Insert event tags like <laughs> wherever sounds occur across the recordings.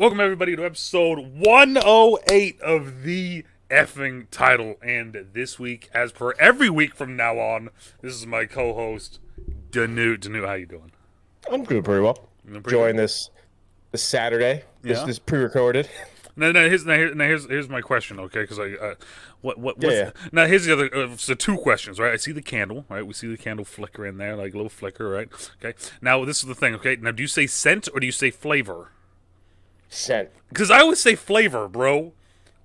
Welcome everybody to episode 108 of the effing title. And this week, as per every week from now on, this is my co-host DeNutte. DeNutte, how you doing? I'm doing pretty well. Doing pretty Enjoying this this Saturday. This Yeah. this pre-recorded. No, now, here's, now, here- now here's here's my question, okay? Because I, uh, what what what's, Yeah, now here's the other. Uh, so two questions, right? I see the candle, right? We see the candle flicker in there, like a little flicker, right? Okay. Now this is the thing, okay? Now do you say scent or do you say flavor? Scent. Because I always say flavor, bro.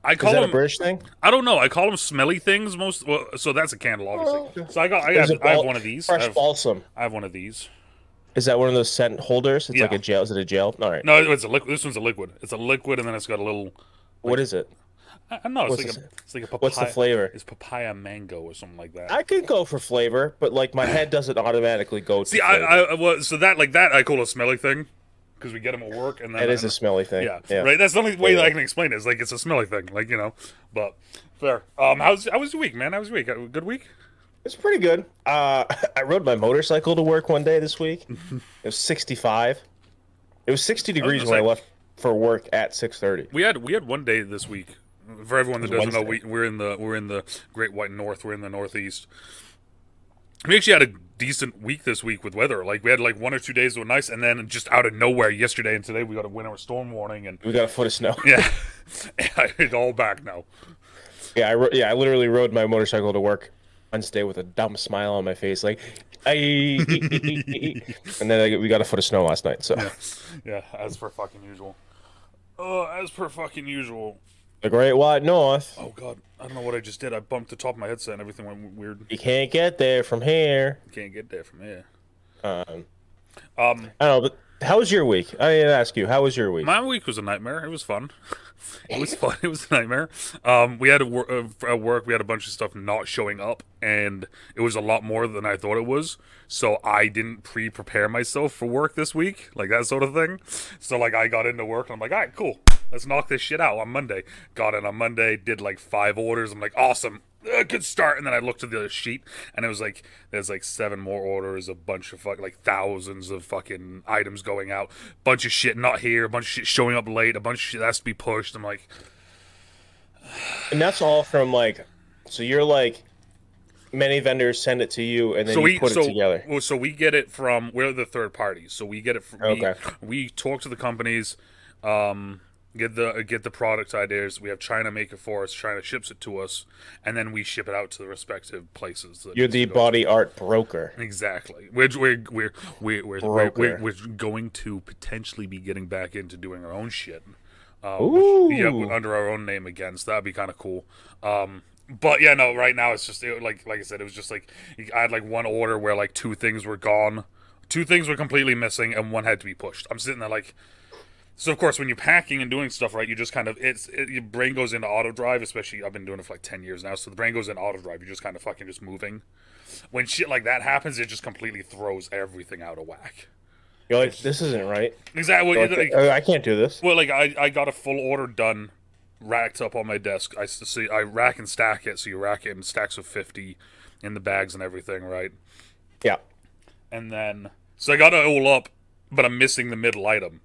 I Is call that a. British thing? I don't know. I call them smelly things most. Well, so that's a candle, obviously. Oh. So I got. I, Is got, I have one of these. I Fresh have, balsam. I have one of these. Is that one of those scent holders? It's like a gel. Is it a gel? All right. No, it's a liquid. This one's a liquid. It's a liquid, and then it's got a little. what is it? I, I don't know. It's What's like the a. It's like a papaya. What's the flavor? It's papaya mango or something like that. I could go for flavor, but like my head doesn't automatically go to See, I. I, I well, so that like that I call a smelly thing because we get them at work, and then It is a smelly thing. yeah, Yeah. right. That's the only way Yeah. that I can explain it. Is like it's a smelly thing, like you know. But fair. Um, how's how was your week, man? How was your week? Uh, Good week. It's pretty good. Uh, <laughs> I rode my motorcycle to work one day this week. <laughs> it was 65. It was 60 degrees gonna when I left for work at 6:30. We had we had one day this week. For everyone that doesn't know, we, we're in the we're in the Great White North. We're in the Northeast. We actually had a decent week this week with weather. Like we had like one or two days that were nice, and then just out of nowhere yesterday and today we got a winter storm warning, and We got a foot of snow. <laughs> yeah, <laughs> it's all back now. Yeah, I yeah, I literally rode my motorcycle to work Wednesday with a dumb smile on my face, like, "Ay." <laughs> and then I, we got a foot of snow last night. So Yeah, as per fucking usual. Oh, as per fucking usual. The Great White North, Oh god, I don't know what I just did. I bumped the top of my headset and everything went weird. you can't get there from here. You can't get there from here. Um, Um, I don't know, but how was your week? I didn't ask you. How was your week? my week was a nightmare. It was fun. <laughs> It was fun. It was a nightmare. Um, we had to work uh, at work. We had a bunch of stuff not showing up, and it was a lot more than I thought it was. So I didn't pre-prepare myself for work this week, like that sort of thing. So like I got into work, and I'm like, all right, cool. Let's knock this shit out on Monday. Got in on Monday, did like five orders. I'm like, awesome, uh, good start. And then I looked at the other sheet, and it was like, there's like seven more orders, a bunch of fuck, like thousands of fucking items going out, bunch of shit not here, a bunch of shit showing up late, a bunch of shit that has to be pushed. I'm like, And that's all from like, so you're like, many vendors send it to you and then so you we put so it together. well, so we get it from we're the third parties. So we get it from we, Okay. we talk to the companies, um, get the get the product ideas. We have China make it for us. China ships it to us, and then we ship it out to the respective places. that You're the go to. body art broker. Exactly. We're we're we're we're, we're, we're, we're, we're going to potentially be getting back into doing our own shit. Uh, Which, yeah, under our own name again. So that'd be kind of cool. Um, but yeah, no. Right now, it's just it, like like I said, it was just like I had like one order where like two things were gone, two things were completely missing, and one had to be pushed. I'm sitting there like. So of course, when you're packing and doing stuff, right, you just kind of it's it, your brain goes into auto drive. Especially, I've been doing it for like ten years now, so the brain goes into auto drive. You're just kind of fucking just moving. When shit like that happens, it just completely throws everything out of whack. You're like, this isn't right. Exactly. You're like, "Oh, I can't do this. Well, like I, I got a full order done, racked up on my desk. I see I rack and stack it, so you rack it in stacks of fifty in the bags and everything, right? Yeah. And then so I got it all up, but I'm missing the middle item,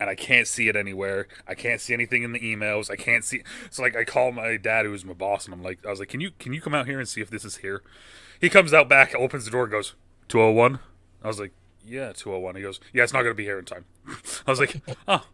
and I can't see it anywhere. I can't see anything in the emails. I can't see. So like I call my dad, who's my boss, and I'm like, I was like, can you can you come out here and see if this is here? He comes out back, opens the door, goes two hundred one. I was like, yeah, two hundred one. He goes, yeah, it's not gonna be here in time. <laughs> I was like, oh.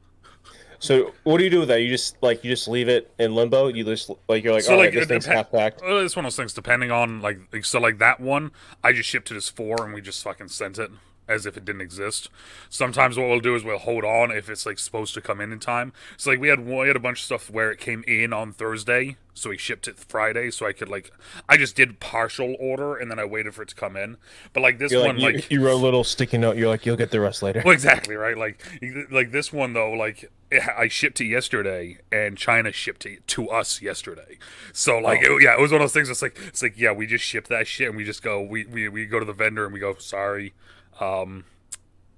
So what do you do with that? You just like you just leave it in limbo. You just like you're like, So all right, like this thing's half packed. It's one of those things. Depending on like, like, so like that one, I just shipped it as four, and we just fucking sent it as if it didn't exist. Sometimes what we'll do is we'll hold on if it's like supposed to come in in time. So like we had we had a bunch of stuff where it came in on Thursday, so we shipped it Friday, so I could like I just did partial order and then I waited for it to come in. But like this You're one, like, you, like you wrote a little sticky note. You're like, you'll get the rest later. well, exactly right. Like, like this one though, like I shipped it yesterday, and China shipped it to us yesterday. So like, Oh. it, yeah, it was one of those things. It's like, it's like, yeah, we just ship that shit, and we just go, we we, we go to the vendor and we go, sorry, um,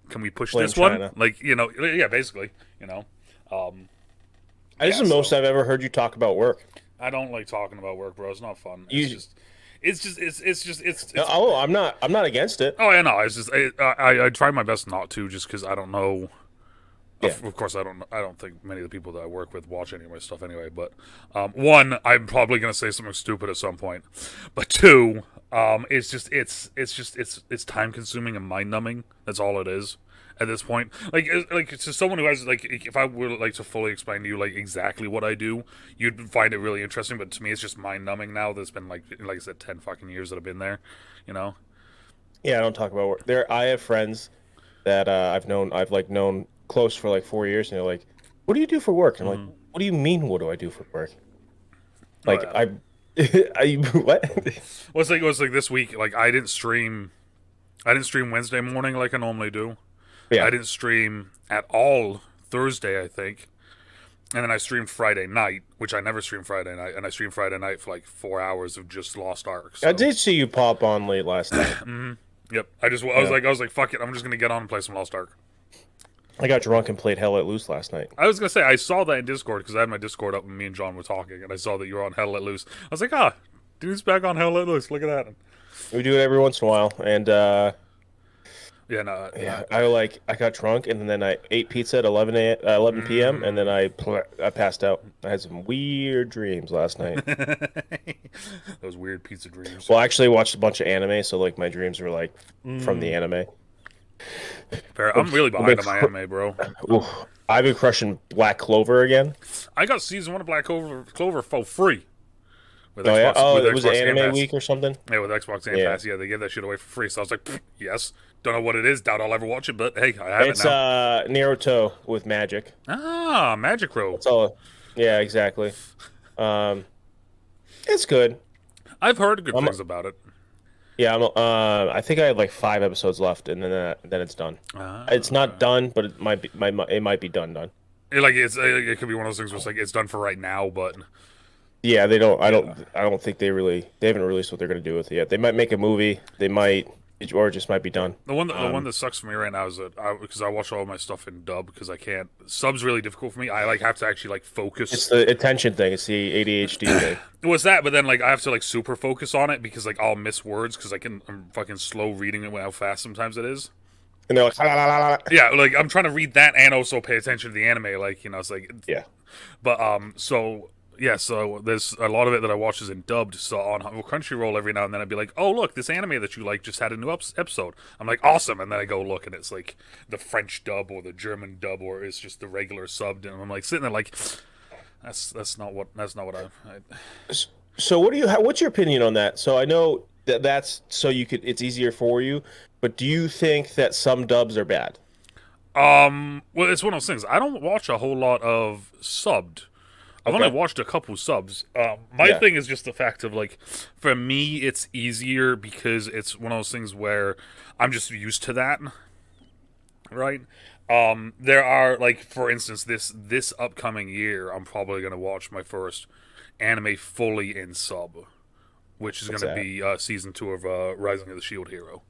can we push Blame this one? Like, you know, yeah, basically, you know, um, this is the yeah, most so- I've ever heard you talk about work. I don't like talking about work, bro. It's not fun. It's You- just, it's just, it's it's just, it's. it's Oh, I'm not. I'm not against it. Oh, yeah, no. It's just I, I I try my best not to, just because I don't know Of, of course, I don't. I don't think many of the people that I work with watch any of my stuff anyway. But um, one, I'm probably going to say something stupid at some point. But two, um, it's just it's it's just it's it's time consuming and mind numbing. That's all it is at this point. Like it's- like to someone who has like if I were like to fully explain to you like exactly what I do, you'd find it really interesting. But to me, it's just mind numbing now. That's been like like I said, ten fucking years that I've been there. You know. Yeah, I don't talk about work. There, I have friends that uh, I've known. I've like known close for like four years, and they're like, "What do you do for work?" And I'm like, "What do you mean? What do I do for work?" Like Oh, yeah. I, <laughs> I <laughs> what? It's like it was like this week. Like I didn't stream, I didn't stream Wednesday morning like I normally do. yeah, I didn't stream at all Thursday, I think, and then I streamed Friday night, which I never stream Friday night, and I streamed Friday night for like four hours of just Lost Ark. So. I did see you pop on late last night. <clears throat> Mm-hmm. Yep. I just I was Yeah. like I was like fuck it, I'm just gonna get on and play some Lost Ark. I got drunk and played Hell Let Loose last night. I was gonna say I saw that in Discord because I had my Discord up and me and John were talking, and I saw that you were on Hell Let Loose. I was like, ah, dude's back on Hell Let Loose. Look at that. We do it every once in a while, and uh, Yeah, no, yeah, I like I got drunk, and then I ate pizza at 11 a, uh, 11 p.m. and then I I passed out. I had some weird dreams last night. <laughs> those weird pizza dreams. well, actually, I watched a bunch of anime, so like my dreams were like from the anime. I'm really behind on my anime, bro. I've been crushing Black Clover again. I got season one of Black Clover, Clover for free. With Oh yeah, oh it was Xbox Game Anime Pass. Week or something. Yeah, with Xbox Game Yeah. Pass, yeah, they give that shit away for free. So I was like, yes. Don't know what it is. Doubt I'll ever watch it, but hey, I have It's it now. uh Naruto with magic. ah, Magic Row. That's all. Yeah, exactly. Um, it's good. I've heard good I'm- things about it. Yeah, I'm. Uh, I think I have like five episodes left, and then uh, then it's done. Ah. It's not done, but it might be. Might, it might be done. Done. It, like it's it could be one of those things where it's like it's done for right now, but Yeah, they don't. I don't. I don't think they really. They haven't released what they're gonna do with it yet. They might make a movie. They might, or just might be done. the one that, the Um, one that sucks for me right now is that I, because I watch all my stuff in dub because I can't subs really difficult for me. I like have to actually like focus. It's the attention thing. It's the ADHD <clears throat> thing. It was that, but then like I have to like super focus on it because like I'll miss words because I can I'm fucking slow reading it how fast sometimes it is. And they're like, "La, la, la, la, la." Yeah, like I'm trying to read that and also pay attention to the anime. Like you know, it's like yeah. But um, so yeah, so there's a lot of it that I watch is in dubbed. So on Crunchyroll, every now and then I'd be like, "Oh, look, this anime that you like just had a new episode." I'm like, "Awesome!" And then I go look, and it's like the French dub or the German dub, or it's just the regular subbed, and I'm like sitting there like, "That's that's not what that's not what I." I So what do you? ha- What's your opinion on that? So I know that that's so you could. It's easier for you, but do you think that some dubs are bad? Um, well, it's one of those things. I don't watch a whole lot of subbed. I've only watched a couple subs. Um, my Yeah. thing is just the fact of like, for me, it's easier because it's one of those things where I'm just used to that, right? Um, there are like, for instance, this this upcoming year, I'm probably gonna watch my first anime fully in sub, which is What's gonna that? be uh, season two of uh, Rising of the Shield Hero.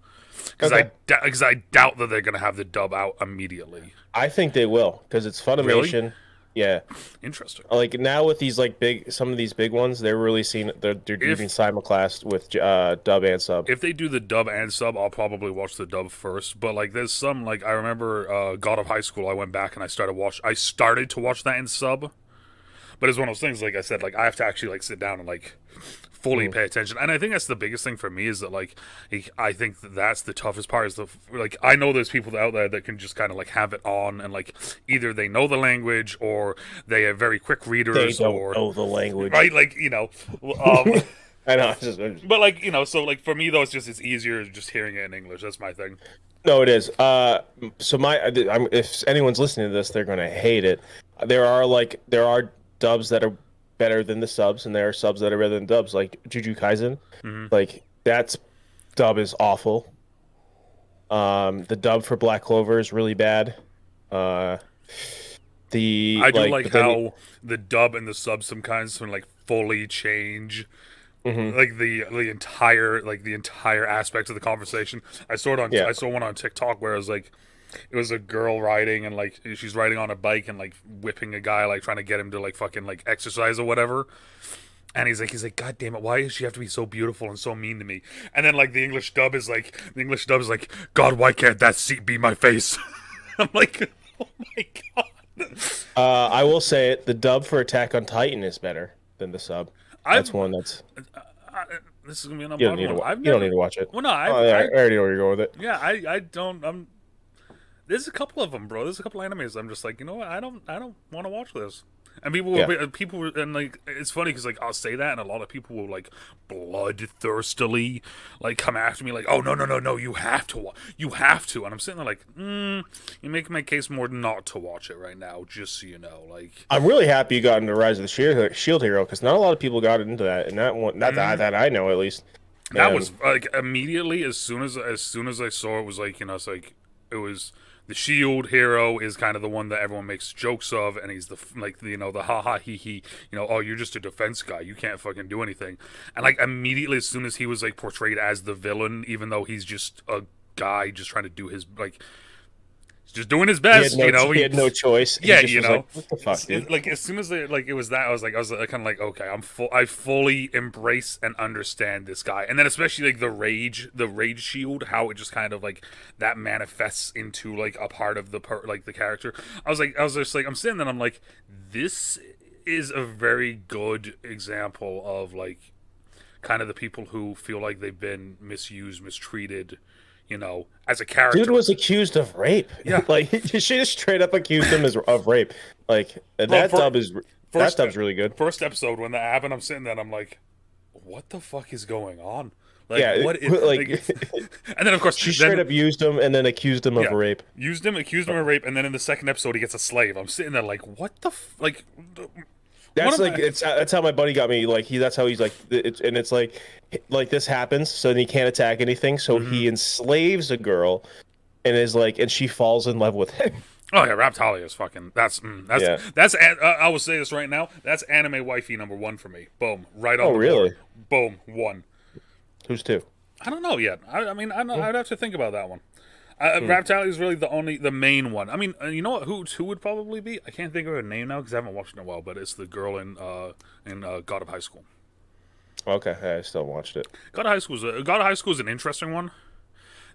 Because Okay. I because I doubt that they're gonna have the dub out immediately. I think they will because it's Funimation. Yeah, Interesting. like now with these like big, some of these big ones, they're really seeing they're they're If- doing simulcast with uh, dub and sub. If they do the dub and sub, I'll probably watch the dub first. But like, there's some like I remember uh, God of High School. I went back and I started watch. I started to watch that in sub, but it's one of those things. Like I said, like I have to actually like sit down and like fully pay attention. And I think that's the biggest thing for me is that like I- think that that's the toughest part. Is the like I know there's people out there that can just kind of like have it on and like either they know the language or they are very quick readers They don't or know the language. right like you know. Um, <laughs> I know. it's just- But like you know, so like for me though, it's just it's easier just hearing it in English. That's my thing. No, it is. Uh, so my, I'm, if anyone's listening to this, they're gonna hate it. There are like there are dubs that are better than the subs, and there are subs that are better than dubs. Like Juju Kaisen, Mm-hmm. like that's dub is awful. Um, the dub for Black Clover is really bad. Uh, the I do like, how the dub and the sub sometimes can like fully change. Mm-hmm. Like the the entire like the entire aspect of the conversation. I saw it on Yeah. I saw one on TikTok where it was like it was a girl riding and like she's riding on a bike and like whipping a guy like trying to get him to like fucking like exercise or whatever. And he's like, he's like, God damn it, why does she have to be so beautiful and so mean to me? And then like the English dub is like, the English dub is like, God, why can't that seat be my face? <laughs> I'm like, <laughs> oh my god. Uh, I will say it. The dub for Attack on Titan is better than the sub. That's I've- one that's I, this is gonna be an you don't need to. You never, don't need to watch it. Well, no, I, Oh, yeah, I I, already know where you're going with it. yeah, I, I don't. I'm. There's a couple of them, bro. There's a couple of animes. I'm just like, you know what? I don't, I don't want to watch this. And people, will Yeah. be, uh, people, and like, it's funny because like I'll say that, and a lot of people will like bloodthirstily like come after me, like, oh no, no, no, no, you have to, wa- you have to, and I'm sitting there like, mm, you make my case more not to watch it right now, just so you know, like, I'm really happy you got into Rise of the Shield, Shield Hero because not a lot of people got into that, and that one, not that, that I know at least. That And- was like immediately as soon as as soon as I saw it was like you know it's like it was the shield hero is kind of the one that everyone makes jokes of and he's the like you know the ha ha he he you know oh you're just a defense guy you can't fucking do anything. And like immediately as soon as he was like portrayed as the villain even though he's just a guy just trying to do his like just doing his best no, you know he had no choice. Yeah, just you was know, like, what the fuck, dude? Like as soon as they, like it was that, I was like, I was uh, kind of like, okay, I'm full, I fully embrace and understand this guy, and then especially like the rage, the rage shield, how it just kind of like that manifests into like a part of the part, like the character. I was like, I was just like, I'm sitting there, and I'm like, this is a very good example of like kind of the people who feel like they've been misused, mistreated, you know, as a character. Dude was accused of rape. <laughs> Yeah. like <laughs> she just straight up accused him as, of rape. Like Bro, that for- dub is that first- dub's really good. first episode when that happened, I'm sitting there and I'm like, what the fuck is going on? Like, Yeah, what? <laughs> Is, like- like, and then of course, She then straight up used him and then accused him Yeah. of rape. used him, accused him of rape, and then in the second episode he gets a slave. I'm sitting there like, what the f- like? That's like I- it's that's how my buddy got me. Like he, that's how he's like, it's, and it's like, like this happens, so then he can't attack anything, so Mm-hmm. he enslaves a girl, and is like, and she falls in love with him. Oh yeah, Raphtalia is fucking. That's mm, that's Yeah. that's. Uh, I will say this right now. That's anime wifey number one for me. Boom, right on. Oh, the really? board. Boom, one. Who's two? I don't know yet. I, I mean, Oh. I'd have to think about that one. Uh, Hmm. Raphtalia is really the only, the main one. I mean, uh, you know what? Who who would probably be? I can't think of her name now because I haven't watched it in a while. But it's the girl in uh in uh, God of High School. Okay, I still watched it. God of High School is a, God of High School is an interesting one.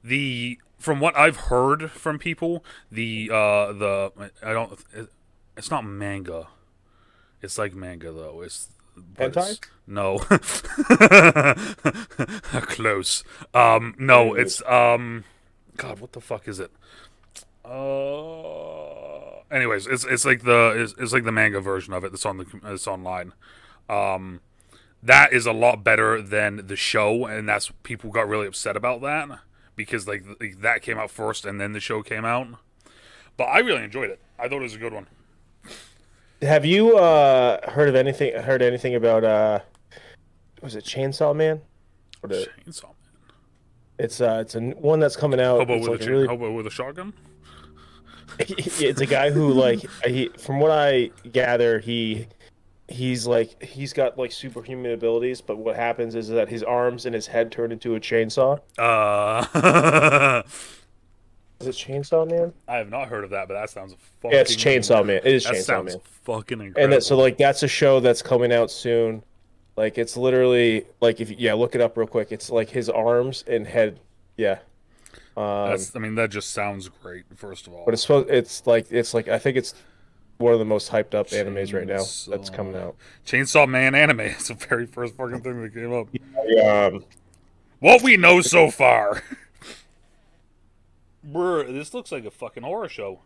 The from what I've heard from people, the uh the I don't it, it's not manga. It's like manga though. It's it's- Hentai? No. <laughs> Close. Um no, it's um God, what the fuck is it? Uh anyways, it's it's like the it's, it's like the manga version of it that's on the it's online. Um that is a lot better than the show and that's people got really upset about that because like th- that came out first and then the show came out but i really enjoyed it i thought it was a good one Have you uh heard of anything? Heard anything about uh, was it Chainsaw Man? Or the, chainsaw man it's uh, it's a one that's coming out. hobo with, like a really hobo with a shotgun? <laughs> It's a guy who like he from what I gather he he's like he's got like superhuman abilities but what happens is that his arms and his head turn into a chainsaw. Uh. <laughs> Is it chainsaw man? I have not heard of that but that sounds fucking yeah it's chainsaw man. It is that chainsaw sounds man. fucking incredible and that, so like that's a show that's coming out soon like it's literally like if you, yeah look it up real quick. It's like his arms and head. Yeah. Um that's i mean that just sounds great first of all. but it's supposed it's like it's like i think it's one of the most hyped up animes right now that's coming out. Chainsaw man anime. <laughs> It's the very first fucking thing that came up. Um what we know so far. Brr, this looks like a fucking horror show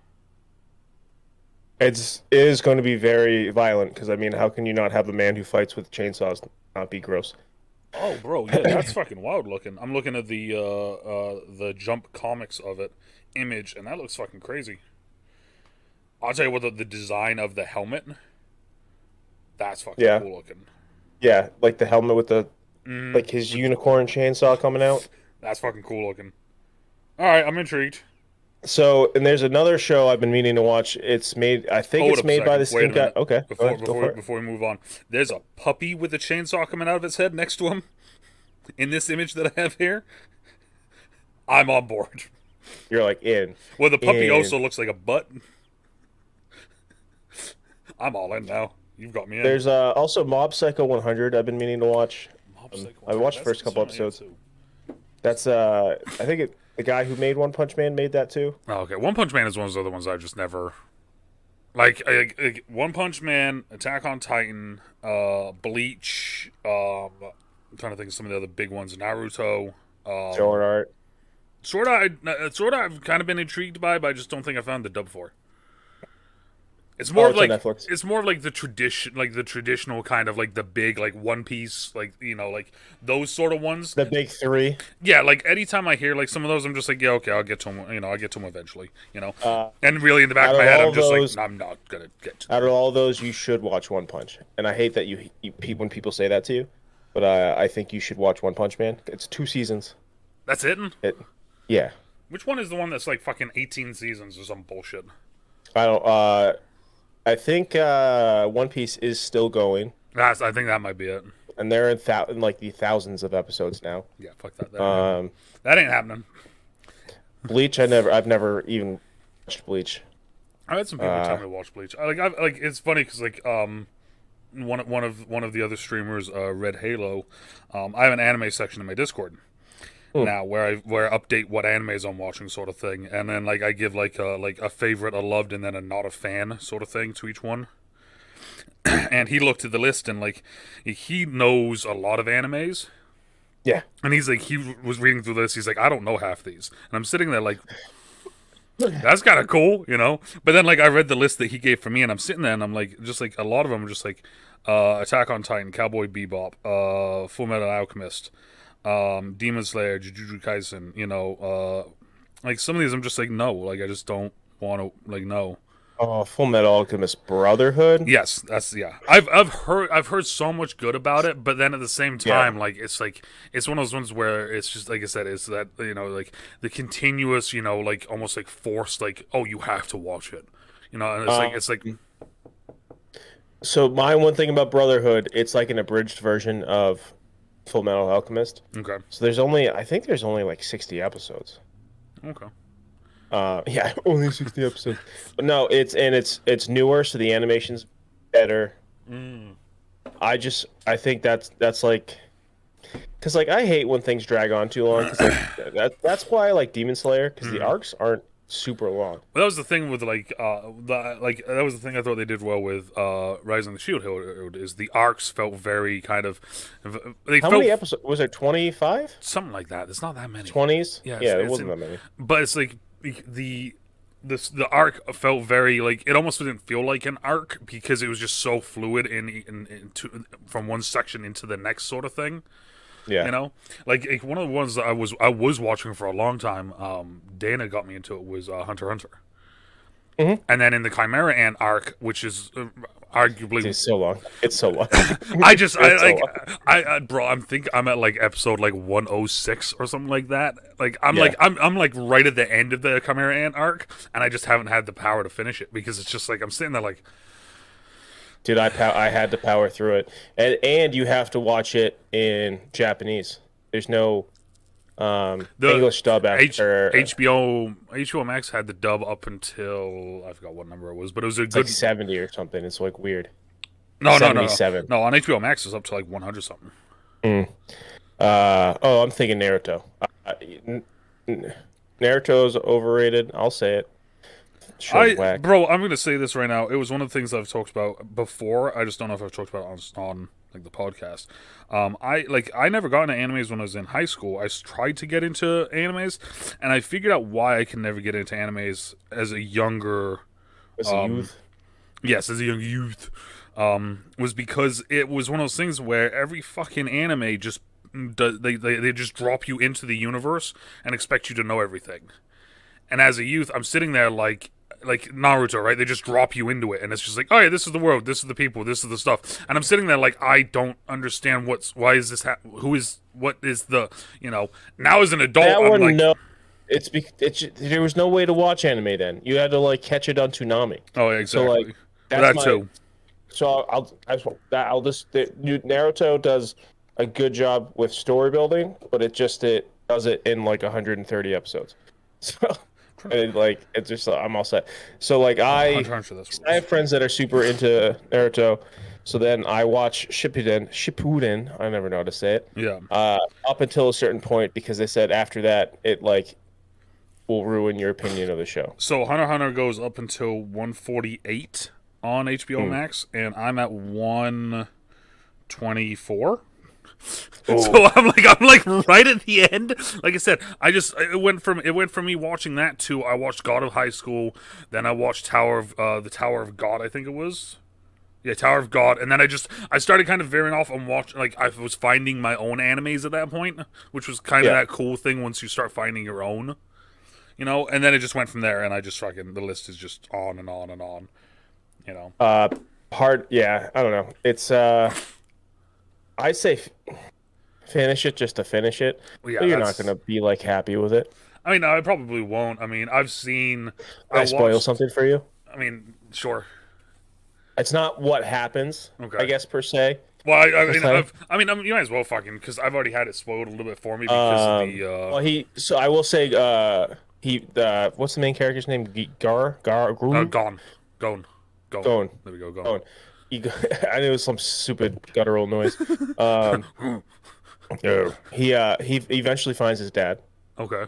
It's it is going to be very violent because I mean, how can you not have a man who fights with chainsaws not be gross? Oh, bro, yeah, that's <coughs> fucking wild looking. I'm looking at the uh, uh, the Jump comics of it image, and that looks fucking crazy. I'll tell you what, the, the design of the helmet, that's fucking Yeah. cool looking. Yeah, like the helmet with the Mm, like his unicorn chainsaw coming out. <laughs> that's fucking cool looking. All right, I'm intrigued. So, and there's another show I've been meaning to watch. It's made, I think Hold it's made by the. Same guy. Okay, Before ahead, before before we move on, there's a puppy with a chainsaw coming out of its head next to him. In this image that I have here, I'm on board. You're like in. Well, the puppy And- also looks like a butt. I'm all in now. You've got me in. There's uh, also Mob Psycho 100. I've been meaning to watch. Mob Psycho. I watched the first couple episodes. too. That's uh, I think it The guy who made One Punch Man made that too. Oh, okay, One Punch Man is one of those other ones I just never like. like, like One Punch Man, Attack on Titan, uh, Bleach. Um, I'm trying to think of some of the other big ones. Naruto. Um, Sword Art. Sword Art, uh, Sword Art, I've kind of been intrigued by, but I just don't think I found the dub for. It's more Oh, of it's like Netflix. it's more like the tradition, like the traditional kind of like the big like One Piece, like you know, like those sort of ones. The big three. Yeah, like anytime I hear like some of those, I'm just like, yeah, okay, I'll get to them. You know, I'll get to them eventually. You know, Uh, and really in the back of my of head, I'm just those- like, I'm not gonna get to. out of all those, you should watch One Punch. And I hate that you, you when people say that to you, but uh, I think you should watch One Punch Man. It's two seasons. That's it. It, yeah. Which one is the one that's like fucking 18 seasons or some bullshit? I don't. Uh, I think uh, One Piece is still going, That's I think that might be it. and they're in, thou- in like the thousands of episodes now. Yeah, fuck that. That, ain't, Um, that ain't happening. Bleach, I never, I've never even watched Bleach. I had some people Uh, tell me to watch Bleach. I, like, I, like it's funny because like um, one one of one of the other streamers, uh, Red Halo, um, I have an anime section in my Discord now where I where I update what animes I'm watching, sort of thing, and then like I give like a like a favorite, a loved, and then a not a fan sort of thing to each one. <clears throat> and he looked at the list and like he knows a lot of animes. Yeah. And he's like, he was reading through this. He's like, I don't know half these. And I'm sitting there like, <sighs> that's kind of cool, you know? But then, like, I read the list that he gave for me, and I'm sitting there and I'm like, just like, a lot of them are just like, uh, Attack on Titan, Cowboy Bebop, uh, Full Metal Alchemist, um, Demon Slayer, Jujutsu Kaisen, you know, uh, like some of these I'm just like, no, like, I just don't want to, like, no. Oh, Full Metal Alchemist Brotherhood. Yes, that's yeah. I've I've heard I've heard so much good about it, but then at the same time, like it's like it's one of those ones where it's just like I said, it's that you know like the continuous, you know, like almost like forced, like oh you have to watch it, you know, and it's like Um, it's like So my one thing about Brotherhood, it's like an abridged version of Full Metal Alchemist. okay, So there's only, I think there's only like 60 episodes. okay, Uh, <laughs> yeah, only 60 episodes. But no, it's and it's it's newer, so the animation's better. I just I think that's that's like, cause like I hate when things drag on too long. Cause like, that that's why I like Demon Slayer, cause the arcs aren't super long. Well, that was the thing with like uh the, like that was the thing I thought they did well with uh Rising the Shield Hero is the arcs felt very kind of they How felt many episodes was there? 25, something like that. There's not that many. 20s? Yeah, Yeah, it's- it wasn't in- that many. but it's like the this the arc felt very like it almost didn't feel like an arc because it was just so fluid in, in, into from one section into the next sort of thing Yeah, you know like, like one of the ones that i was i was watching for a long time um dana got me into it was uh, hunter hunter Mhm. and then in the chimera ant arc which is uh, arguably it's so long. It's so long. <laughs> I just <laughs> I so like. I, I bro I'm think I'm at like episode like 106 or something like that. Like I'm Yeah. like I'm I'm like right at the end of the Chimera Ant arc and I just haven't had the power to finish it because it's just like I'm sitting there like Dude, I pow- I had to power through it, and and you have to watch it in Japanese. There's no um, The English dub H- after HBO HBO Max had the dub up until I forgot what number it was, but it was a good like 70 or something. It's like weird. no, no no no no on HBO Max it's up to like 100 something. Uh, oh, I'm thinking Naruto. Uh, Naruto's overrated. I'll say it. I, whack. bro, I'm gonna say this right now. It was one of the things I've talked about before. I just don't know if I've talked about it on, on like the podcast. Um, I like I never got into animes when I was in high school. I tried to get into animes, and I figured out why I can never get into animes as a younger As a um, youth. yes, as a young youth, um, was because it was one of those things where every fucking anime just does they, they they just drop you into the universe and expect you to know everything. And as a youth, I'm sitting there like like Naruto, right? They just drop you into it, and it's just like, oh yeah, this is the world, this is the people, this is the stuff. And I'm sitting there like, I don't understand what's why is this hap- who is what is the you know now as an adult, That I'm one, like, no. It's, be- it's there was no way to watch anime then. You had to like catch it on Toonami. oh yeah, So, exactly. like, that's that my- too. So I'll I'll, I just, that- I'll just the, Naruto does a good job with story building, but it just it does it in like 130 episodes. <laughs> So and like it's just I'm all set. So like I I'm trying to this. I have friends that are super into Naruto, so then I watch Shippuden Shippuden. I never know how to say it. Yeah, Uh, up until a certain point because they said after that it like will ruin your opinion of the show. So Hunter Hunter goes up until 148 on HBO Hmm. Max, and I'm at 124. <laughs> So I'm like I'm like right at the end. Like I said, I just it went from it went from me watching that to I watched God of High School, then I watched Tower of uh, the Tower of God, I think it was. Yeah, Tower of God, and then I just I started kind of veering off and watching like I was finding my own animes at that point, which was kind of Yeah. that cool thing once you start finding your own, you know. And then it just went from there, and I just fucking the list is just on and on and on, you know. Uh, hard. Yeah, I don't know. It's uh, I say f- finish it just to finish it. Well, yeah, you're that's- not gonna be like happy with it. I mean, I probably won't. I mean, I've seen. I, spoil watched- something for you. I mean, sure. It's not what happens. Okay. I guess per se. Well, I, I mean, I've, I mean, I'm, you might as well fucking because I've already had it spoiled a little bit for me because Um, of the. Uh, Well, he. So I will say. Uh, he. Uh, what's the main character's name? G- Gar. Gar. Gru? uh, gone, gone, gone. Gone. There we go. Gone. Gone. He, go- <laughs> I knew it was some stupid guttural noise. Um, <laughs> he uh he eventually finds his dad, Okay.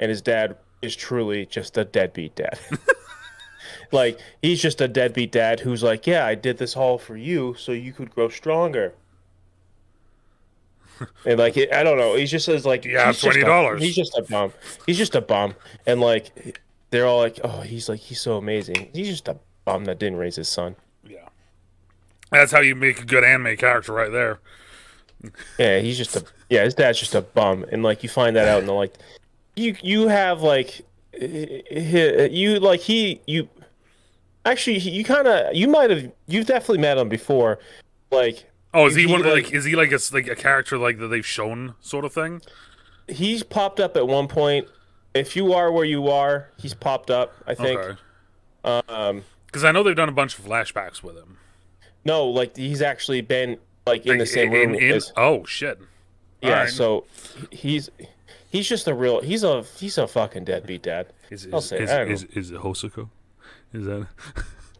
and his dad is truly just a deadbeat dad. <laughs> like he's just a deadbeat dad who's like, yeah, I did this all for you so you could grow stronger. and like I don't know, he's just says like Yeah, he's $20. He's just a bum. He's just a bum, and like they're all like, oh, he's like he's so amazing. He's just a bum that didn't raise his son. Yeah. That's how you make a good anime character, right there. Yeah, he's just a yeah. His dad's just a bum, and like you find that out, and like, you you have like, you like he you, actually you kind of you might have you've definitely met him before, like Oh, is he, He, one? like- Like, is he like a like a character like that they've shown sort of thing? he's popped up at one point. If you are where you are, he's popped up. I think. Okay. Um, Because I know they've done a bunch of flashbacks with him. No, like he's actually been like in the same room. in- as, oh shit. yeah, Alright. so he's he's just a real he's a he's a fucking deadbeat dad. Is I'll say, is, I is, is it Hosoka? Is that?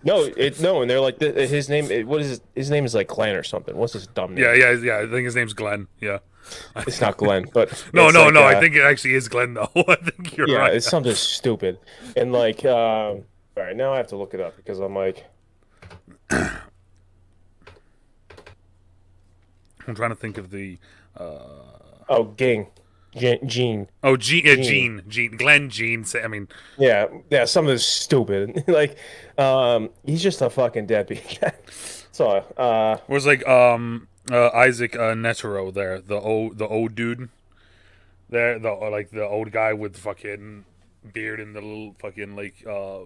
No, <laughs> it no, and they're like his name. it- What is his, his name? Is like Glenn or something. What's his dumb name? Yeah, yeah, yeah. I think his name's Glenn. Yeah. <laughs> it's not Glenn, but <laughs> No, no, like, no. uh, I think it actually is Glenn though. I think you're yeah, right. it's something stupid. And like, um, all right, now I have to look it up because I'm like, <clears throat> I'm trying to think of the. oh, Ging, Gene. Oh, Gene, uh, Gene, Gene, Glenn, Gene. I mean, Yeah, yeah, something stupid. <laughs> like, um, he's just a fucking deadbeat. <laughs> so, uh, was like um uh, Isaac uh, Netero there, the old the old dude. There, the like the old guy with the fucking beard and the little fucking like uh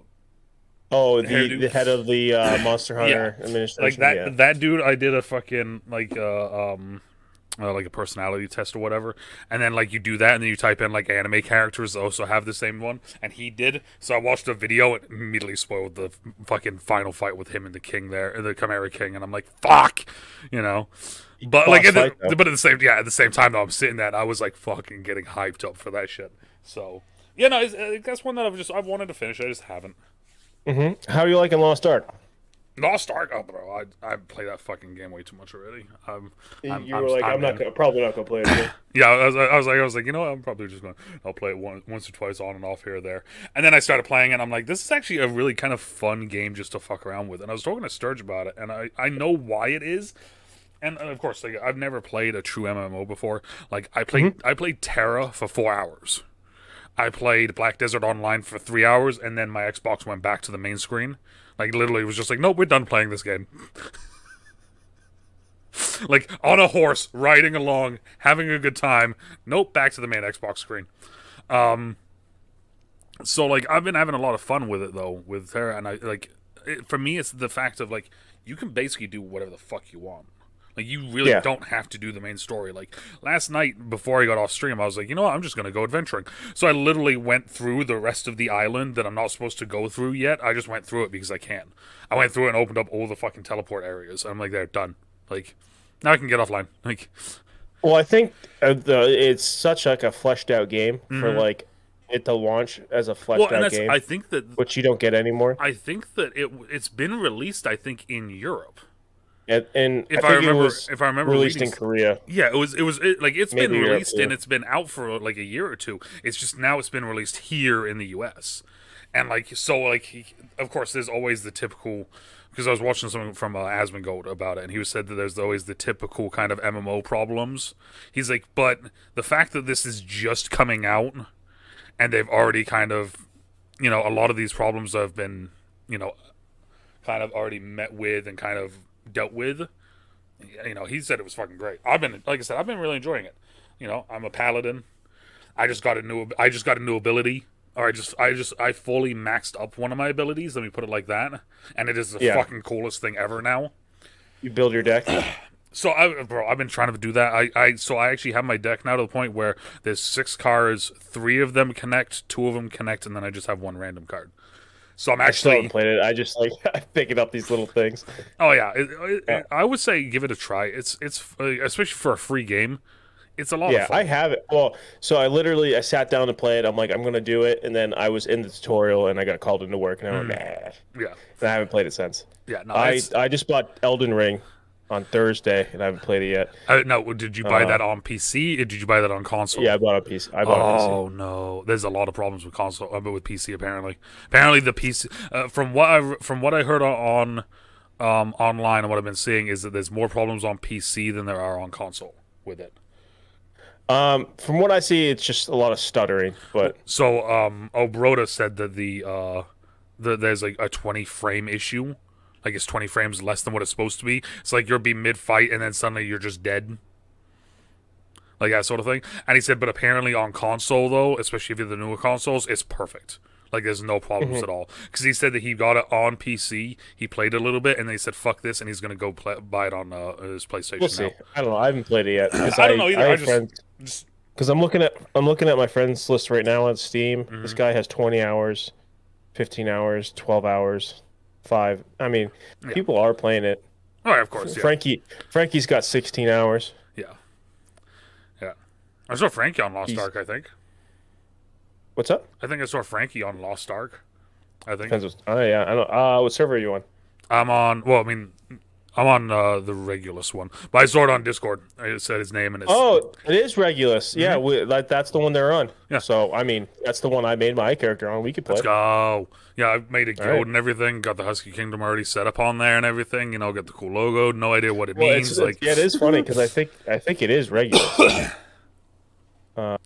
oh, the, the head of the uh, Monster Hunter administration. like that Yeah. that dude i did a fucking like uh um uh, like a personality test or whatever. And then like you do that and then you type in like anime characters also have the same one. And he did. So i watched a video it immediately spoiled the f- fucking final fight with him and the king there the chimera king. And i'm like fuck! You know? But like the, fight, though. but at the same yeah at the same time though i'm sitting there and i was like fucking getting hyped up for that shit. So yeah no it's, uh, that's one that i've just i've wanted to finish. I just haven't How are you liking Lost Ark? Lost Ark, oh, bro. I I play that fucking game way too much already. I'm, I'm you were like, I'm, not gonna, probably not gonna play it. again." <laughs> Yeah, I was, I was like, I was like, you know, what? I'm probably just gonna, I'll play it one, once or twice on and off here or there. And then I started playing, and I'm like, this is actually a really kind of fun game just to fuck around with. And I was talking to Sturge about it, and I, I know why it is. And uh, of course, like I've never played a true MMO before. Like I played, I played TERA for four hours. I played Black Desert Online for three hours, and then my Xbox went back to the main screen. Like literally, it was just like, nope, we're done playing this game. <laughs> like on a horse, riding along, having a good time. Nope, back to the main Xbox screen. Um, so like I've been having a lot of fun with it though, with Terra, and I like it, for me, it's the fact of like you can basically do whatever the fuck you want. Like you really Yeah. don't have to do the main story. Like last night before I got off stream, I was like, you know what, I'm just gonna go adventuring. So I literally went through the rest of the island that I'm not supposed to go through yet. I just went through it because I can. I went through it and opened up all the fucking teleport areas. I'm like, they're done. Like now I can get offline. <laughs> Like Well, I think uh, it's such like a fleshed out game for like it to launch as a fleshed Mm-hmm. well, out game, I think that which you don't get anymore. I think that it it's been released. I think in Europe. And, and If I, I, remember, if I remember released reading in Korea. Yeah, it was. It was it, like it's been Maybe Europe, released and it's been out for like a year or two. It's just now it's been released here in the U.S. And like so, like he, of course, there's always the typical. Because I was watching something from uh, Asmongold about it, and he was said that there's always the typical kind of MMO problems. He's like, but the fact that this is just coming out, and they've already kind of, you know, a lot of these problems have been, you know, kind of already met with and kind of dealt with you know, he said it was fucking great. I've been, like I said, I've been really enjoying it. You know, I'm a paladin. I just got a new, I just got a new ability, or I just, I just, I fully maxed up one of my abilities. Let me put it like that, and it is the Yeah. fucking coolest thing ever now. You build your deck. <clears throat> So I, bro, I've been trying to do that. I, I, so I actually have my deck now to the point where there's six cards, three of them connect, two of them connect, and then I just have one random card. So I'm I still actually, haven't played it. I just like I'm picking up these little things. oh yeah, it, it, Yeah. I would say give it a try. It's, it's, uh, especially for a free game, it's a lot Yeah, of fun. I have it. Well, so I literally I sat down to play it. I'm like, I'm gonna do it, and then I was in the tutorial and I got called into work, and I went, nah. yeah, And I haven't played it since. yeah. No, I it's- I just bought Elden Ring on Thursday, and I haven't played it yet. Uh, no, did you buy Uh, that on PC? Or did you buy that on console? Yeah, I bought a PC. I bought a Oh no, there's a lot of problems with console, uh, but with PC apparently. Apparently the PC, uh, from what I from what I heard on um, online and what I've been seeing is that there's more problems on PC than there are on console with it. Um, from what I see, it's just a lot of stuttering. But So um, Obroda said that the uh, the there's like a 20 frame issue. Like it's 20 frames less than what it's supposed to be. It's like you'll be mid fight and then suddenly you're just dead. Like that sort of thing. And he said, but apparently on console though, especially if you're the newer consoles, it's perfect. Like there's no problems at all. Because he said that he got it on PC, he played it a little bit, and then he said, "Fuck this," and he's gonna go play, buy it on uh, his PlayStation. we'll see. now. I don't know. I haven't played it yet. 'cause I don't know either. have I just- Just Because I'm looking at I'm looking at my friends list right now on Steam. Mm-hmm. This guy has 20 hours, 15 hours, 12 hours, five. I mean, Yeah. people are playing it. oh, yeah, of course, yeah, Frankie Frankie's got 16 hours. yeah, yeah. I saw Frankie on Lost He's- Ark. I think. What's up? I think I saw Frankie on Lost Ark. I think Depends. What, oh yeah, I don't. Uh, what server are you on? I'm on. Well, I mean, I'm on uh, the Regulus one, but I saw it on Discord. I said his name and it's. Oh, it is Regulus. Yeah, we, that, that's the one they're on. Mm-hmm. Yeah. So I mean, that's the one I made my character on. We could play. Let's go. Yeah, I've made a guild right. and everything. Got the Husky Kingdom already set up on there and everything. You know, got the cool logo. No idea what it Well, means. it's, like, yeah, it is funny because I think I think it is Regulus. <coughs> um,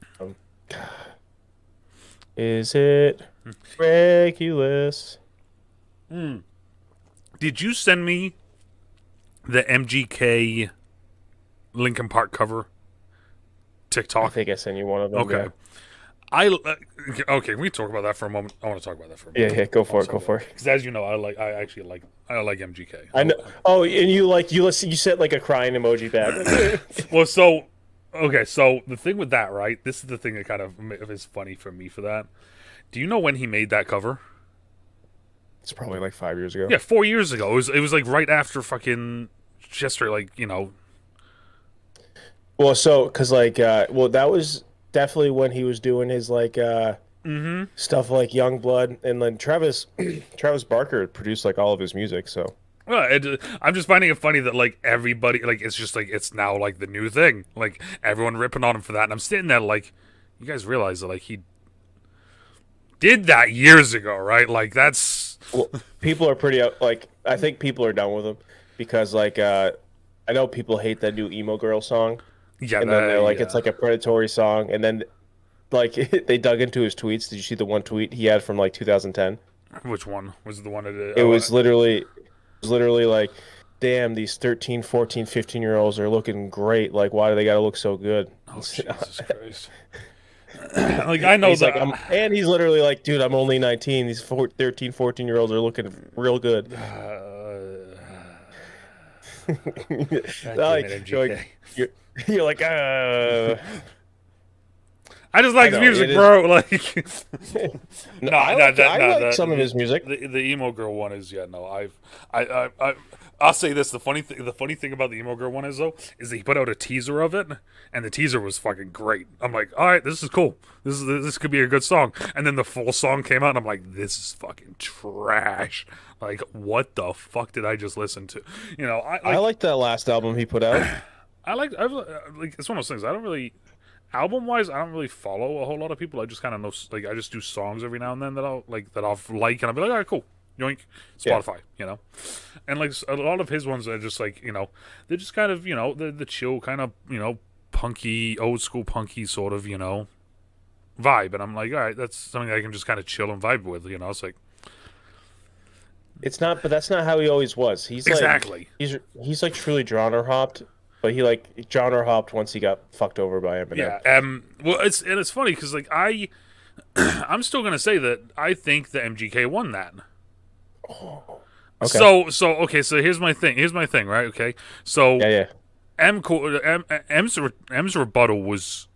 is it Regulus? did you send me the MGK Linkin Park cover TikTok? I think I sent you one of them. Okay. I uh, okay. Can we talk about that for a moment? I want to talk about that for a Yeah, moment. yeah, yeah go for it. Go for it. Because as you know, I like. I actually like. I like MGK. I know. Oh, and you like you listen. You sent like a crying emoji back. <laughs> Well, so okay, so the thing with that, right? This is the thing that kind of is funny for me for that. Do you know when he made that cover? it's probably like five years ago. Yeah, four years ago. It was. It was like right after fucking Chester, like you know. Well, so because like, uh, well, that was definitely when he was doing his like uh, Mm-hmm. stuff like Yungblud, and then Travis <clears throat> Travis Barker produced like all of his music. So Well, it, I'm just finding it funny that like everybody, like it's just like it's now like the new thing. Like everyone ripping on him for that, and I'm sitting there like, you guys realize that like he did that years ago, right? Like that's well, people are pretty like I think people are done with him because like uh, I know people hate that new emo girl song, yeah. and then they're like yeah. it's like a predatory song, and then like <laughs> they dug into his tweets. Did you see the one tweet he had from like 2010? which one was it the one that uh, It was literally, it was literally like, damn, these 13, 14, 15 year olds are looking great. Like, why do they got to look so good? Oh <laughs> Jesus Christ! <coughs> like I know He's that. like, I'm, and he's literally like, dude, I'm only 19. These four, 13, 14 year olds are looking real good. <sighs> uh, like, you're, like, you're, you're like, uh. I just like I his music, it is- bro. <laughs> Like, No, No, I like, that- I no, like that- some of his music. the the emo girl one is yeah no I've I I. I I'll say this: the funny thing, the funny thing about the emo girl one is though, is that he put out a teaser of it, and the teaser was fucking great. I'm like, all right, this is cool. This is this could be a good song. And then the full song came out, and I'm like, this is fucking trash. Like, what the fuck did I just listen to? You know, I like, I like that last album he put out. <clears throat> I like, I've, uh, like, it's one of those things. I don't really, album wise, I don't really follow a whole lot of people. I just kind of know, like, I just do songs every now and then that I'll like that I'll like, and I'll be like, all right, cool, yoink, Yeah. Spotify, you know. And like a lot of his ones are just like, you know, they're just kind of, you know, the the chill kind of, you know, punky, old school punky sort of, you know, vibe. And I'm like, all right, that's something I can just kind of chill and vibe with, you know. It's like It's not, but that's not how he always was. He's like exactly. he's he's like truly genre hopped, but he like genre hopped once he got fucked over by Eminem. Yeah. Um. Well, it's and it's funny because like I, <clears throat> I'm still gonna say that I think the MGK won that. Okay. So so okay. So here's my thing. Here's my thing. Right. Okay. So yeah, yeah. M M M's re- M's rebuttal was.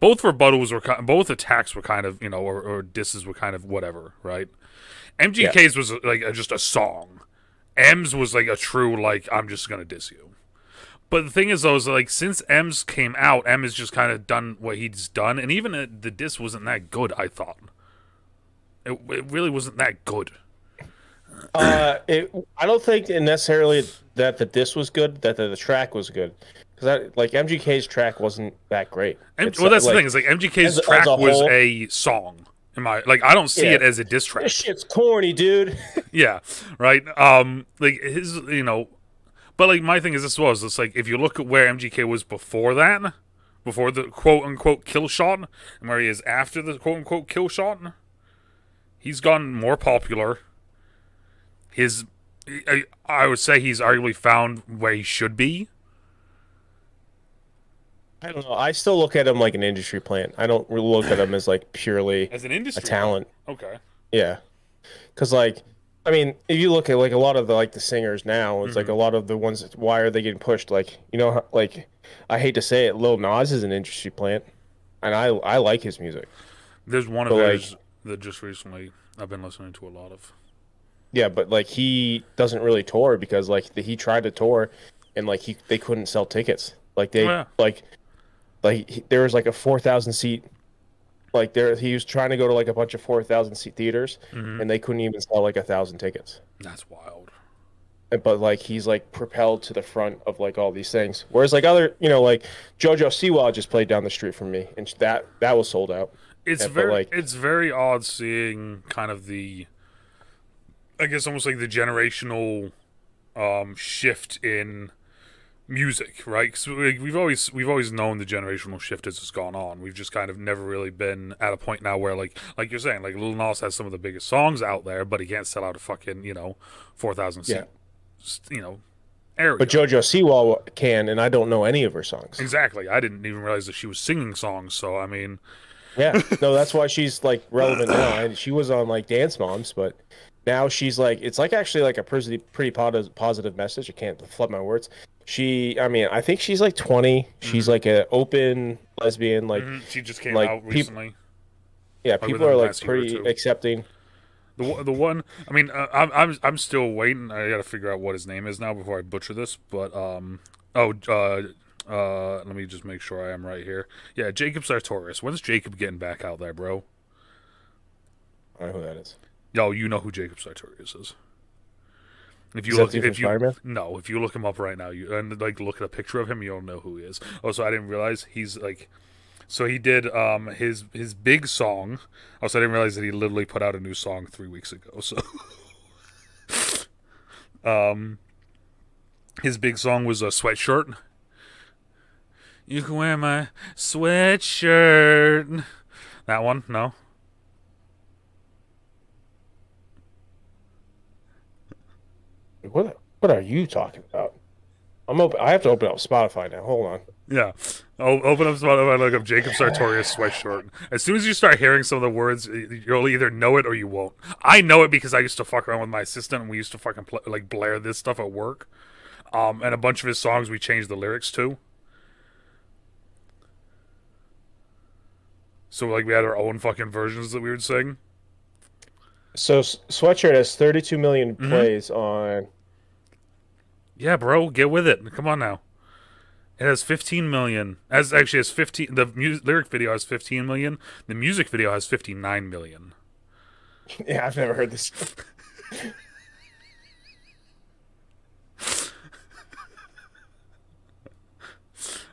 Both rebuttals were both attacks were kind of you know or, or disses were kind of whatever right. MGK's was like a, just a song. M's was like a true like I'm just gonna diss you. But the thing is though is like since M's came out, M has just kind of done what he's done, and even uh, the diss wasn't that good. I thought it, it really wasn't that good. Uh, it, I don't think necessarily that the disc was good, that the, the track was good, because like MGK's track wasn't that great. M- well, that's like, the thing is like MGK's as a- as track a was a song. Am I like I don't see Yeah. it as a diss track. This shit's corny, dude. <laughs> Yeah, right. Um, like his, you know, but like my thing is this was it's like if you look at where MGK was before that, before the quote unquote kill shot, and where he is after the quote unquote kill shot, he's gotten more popular. His, I, I would say he's arguably found where he should be. I don't know. I still look at him like an industry plant. I don't really look at him as like purely As an a industry talent. Okay. Yeah, because like, I mean, if you look at like a lot of the like the singers now, it's Mm-hmm. like a lot of the ones. That, why are they getting pushed? Like, you know, like I hate to say it, Lil Nas is an industry plant, and I I like his music. There's one of But, like- those that just recently I've been listening to a lot of. Yeah, but like he doesn't really tour because like the, he tried to tour, and like he they couldn't sell tickets. Like they Oh, yeah. like like he, there was like a four thousand seat. Like there, he was trying to go to like a bunch of four thousand seat theaters, Mm-hmm. and they couldn't even sell like a thousand tickets. That's wild. But like he's like propelled to the front of like all these things. Whereas like other, you know, like JoJo Siwa just played down the street from me, and that that was sold out. It's but, very like- it's very odd seeing kind of the I guess almost like the generational um shift in music, right? Cuz we've always we've always known the generational shift as it's gone on. We've just kind of never really been at a point now where like like you're saying like Lil Nas has some of the biggest songs out there, but he can't sell out a fucking, you know, 4000 seat Yeah. you know area. But JoJo Siwa can, and I don't know any of her songs. exactly. I didn't even realize that she was singing songs, so I mean, Yeah, <laughs> no, that's why she's like relevant now. And she was on like Dance Moms, but now she's like it's like actually like a pretty pretty positive positive message. I can't flip my words. She, I mean, I think she's like 20. She's like an open lesbian. Like, mhm, she just came like, out recently. yeah, people are like last year or pretty accepting. The one- the one, I mean, uh, I'm I'm I'm still waiting. I got to figure out what his name is now before I butcher this. But um, oh, uh, uh, let me just make sure I am right here. Yeah, Jacob Sartorius. When's Jacob getting back out there, bro? I don't know who that is. Yo, you know who Jacob Sartorius is. If you look, if you Spider-Man? no, if you look him up right now, you and like look at a picture of him, you'll know who he is. Also, I didn't realize he's like, so he did um his his big song. Also, I didn't realize that he literally put out a new song three weeks ago. <laughs> So, um, his big song was a sweatshirt. You can wear my sweatshirt. That one, no. What what are you talking about? I'm open. I have to open up Spotify now. Hold on. Yeah. I'll open up Spotify and look up Jacob Sartorius sweatshirt. As soon as you start hearing some of the words, you'll either know it or you won't. I know it because I used to fuck around with my assistant and we used to fucking pl- like blare this stuff at work. Um, and a bunch of his songs we changed the lyrics to. So like we had our own fucking versions that we would sing. So S- Sweatshirt has 32 million Mm-hmm. plays on. Yeah, bro, get with it. Come on now. It has 15 million. As actually has 15. The lyric video has 15 million. The music video has 59 million. <laughs> Yeah, I've never heard this. <laughs>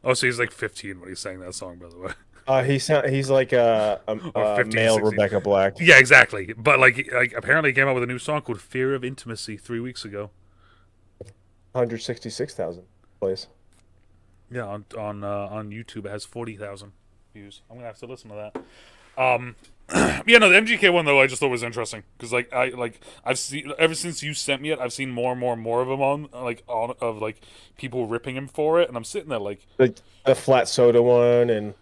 Oh, so he's like 15 when he sang that song, by the way. Uh, he sound, he's like a, a, a 15, male 16. Rebecca Black. Yeah, exactly. But like, like apparently he came out with a new song called "Fear of Intimacy" three weeks ago. 166,000 plays. Yeah, on on uh, on YouTube it has 40,000 views. I'm gonna have to listen to that. Um, <clears throat> yeah, no, the MGK one though I just thought was interesting because like I like I've seen ever since you sent me it, I've seen more and more and more of them on like on of like people ripping him for it, and I'm sitting there like, The, the flat soda one, and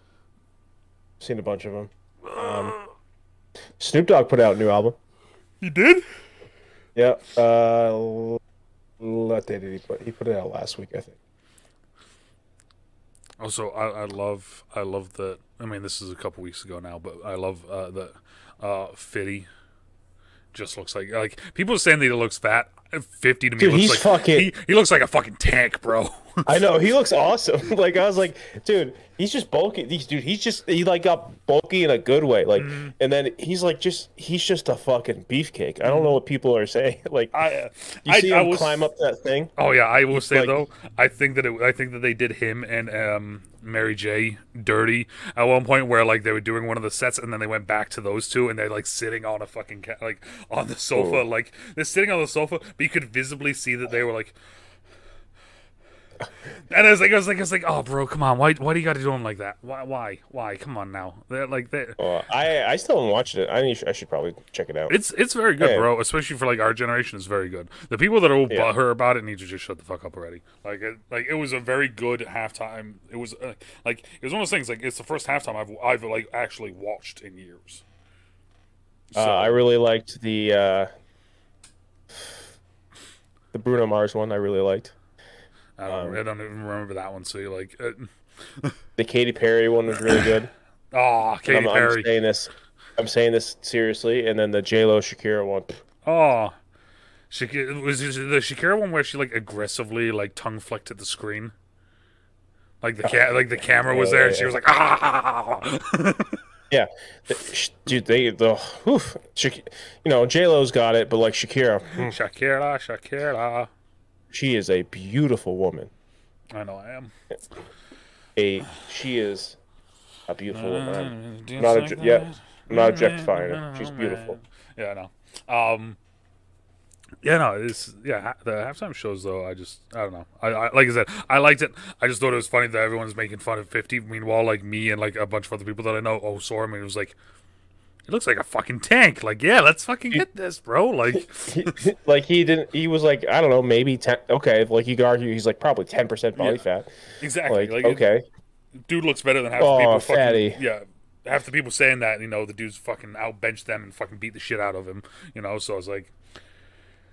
seen a bunch of them. Um, Snoop Dogg put out a new album. he did. Yeah. Uh, day did he put? He put it out last week, I think. Also, I, I love I love that. I mean, this is a couple weeks ago now, but I love uh, that uh, Fitty just looks like like people are saying that he looks fat. Fifty to me Dude, looks he's like fucking- he, he looks like a fucking tank, bro. <laughs> I know he looks awesome. <laughs> like I was like, dude, he's just bulky. These dude, he's just he like got bulky in a good way. Like, Mm-hmm. and then he's like just he's just a fucking beefcake. I don't know what people are <laughs> saying. Like, I uh, you I, see I him was, climb up that thing. Oh yeah, I will say like- though, I think that it, I think that they did him and um, Mary J dirty at one point where like they were doing one of the sets and then they went back to those two and they're like sitting on a fucking ca- like on the sofa Oh. like they're sitting on the sofa but you could visibly see that they were like. <laughs> And I was like, I was like, I was like, oh, bro, come on, why, why do you got to do him like that? Why, why, why? Come on now, they're like, they Uh, I I still haven't watched it. I need, I should probably check it out. it's it's very good, Yeah. bro. Especially for like our generation, it's very good. The people that are all Yeah. butthurt about it need to just shut the fuck up already. Like, it, like it was a very good halftime. It was uh, like it was one of those things. Like it's the first halftime I've I've like actually watched in years. Uh, I really liked the uh, the Bruno Mars one. I really liked I don't, I don't even remember that one. So you like, uh, <laughs> the Katy Perry one was really good. <laughs> oh, Katy I'm, I'm saying this. I'm saying this seriously. And then the J Lo Shakira one. Oh, Shakira, was the Shakira one where she like aggressively like tongue flicked at the screen. Like the ca- like the <laughs> camera was there, and she was like, ah. Yeah, The- sh- dude, they the whew, Shak- you know J Lo's got it, but like Shakira, hmm, Shakira, Shakira. She is a beautiful woman. I know I am. A she is a beautiful woman. Mm, Not a, yeah, I'm not objectifying her. She's beautiful. Yeah, I know. Um, yeah, no, it's yeah. The halftime shows though, I just I don't know. I, I like I said, I liked it. I just thought it was funny that everyone's making fun of Fifty. Meanwhile, like me and like a bunch of other people that I know, oh saw him and it was like, it looks like a fucking tank. Like, yeah, let's fucking get this, bro. Like, He, <laughs> like he didn't. He was like I don't know, maybe ten. Okay, like you could argue he's like probably ten percent body Yeah. fat. exactly. Like, Like, it- okay, dude looks better than half Oh, the people. Fucking, fatty. Yeah, half the people saying that, you know, the dude's fucking outbench them and fucking beat the shit out of him. You know, so I was like.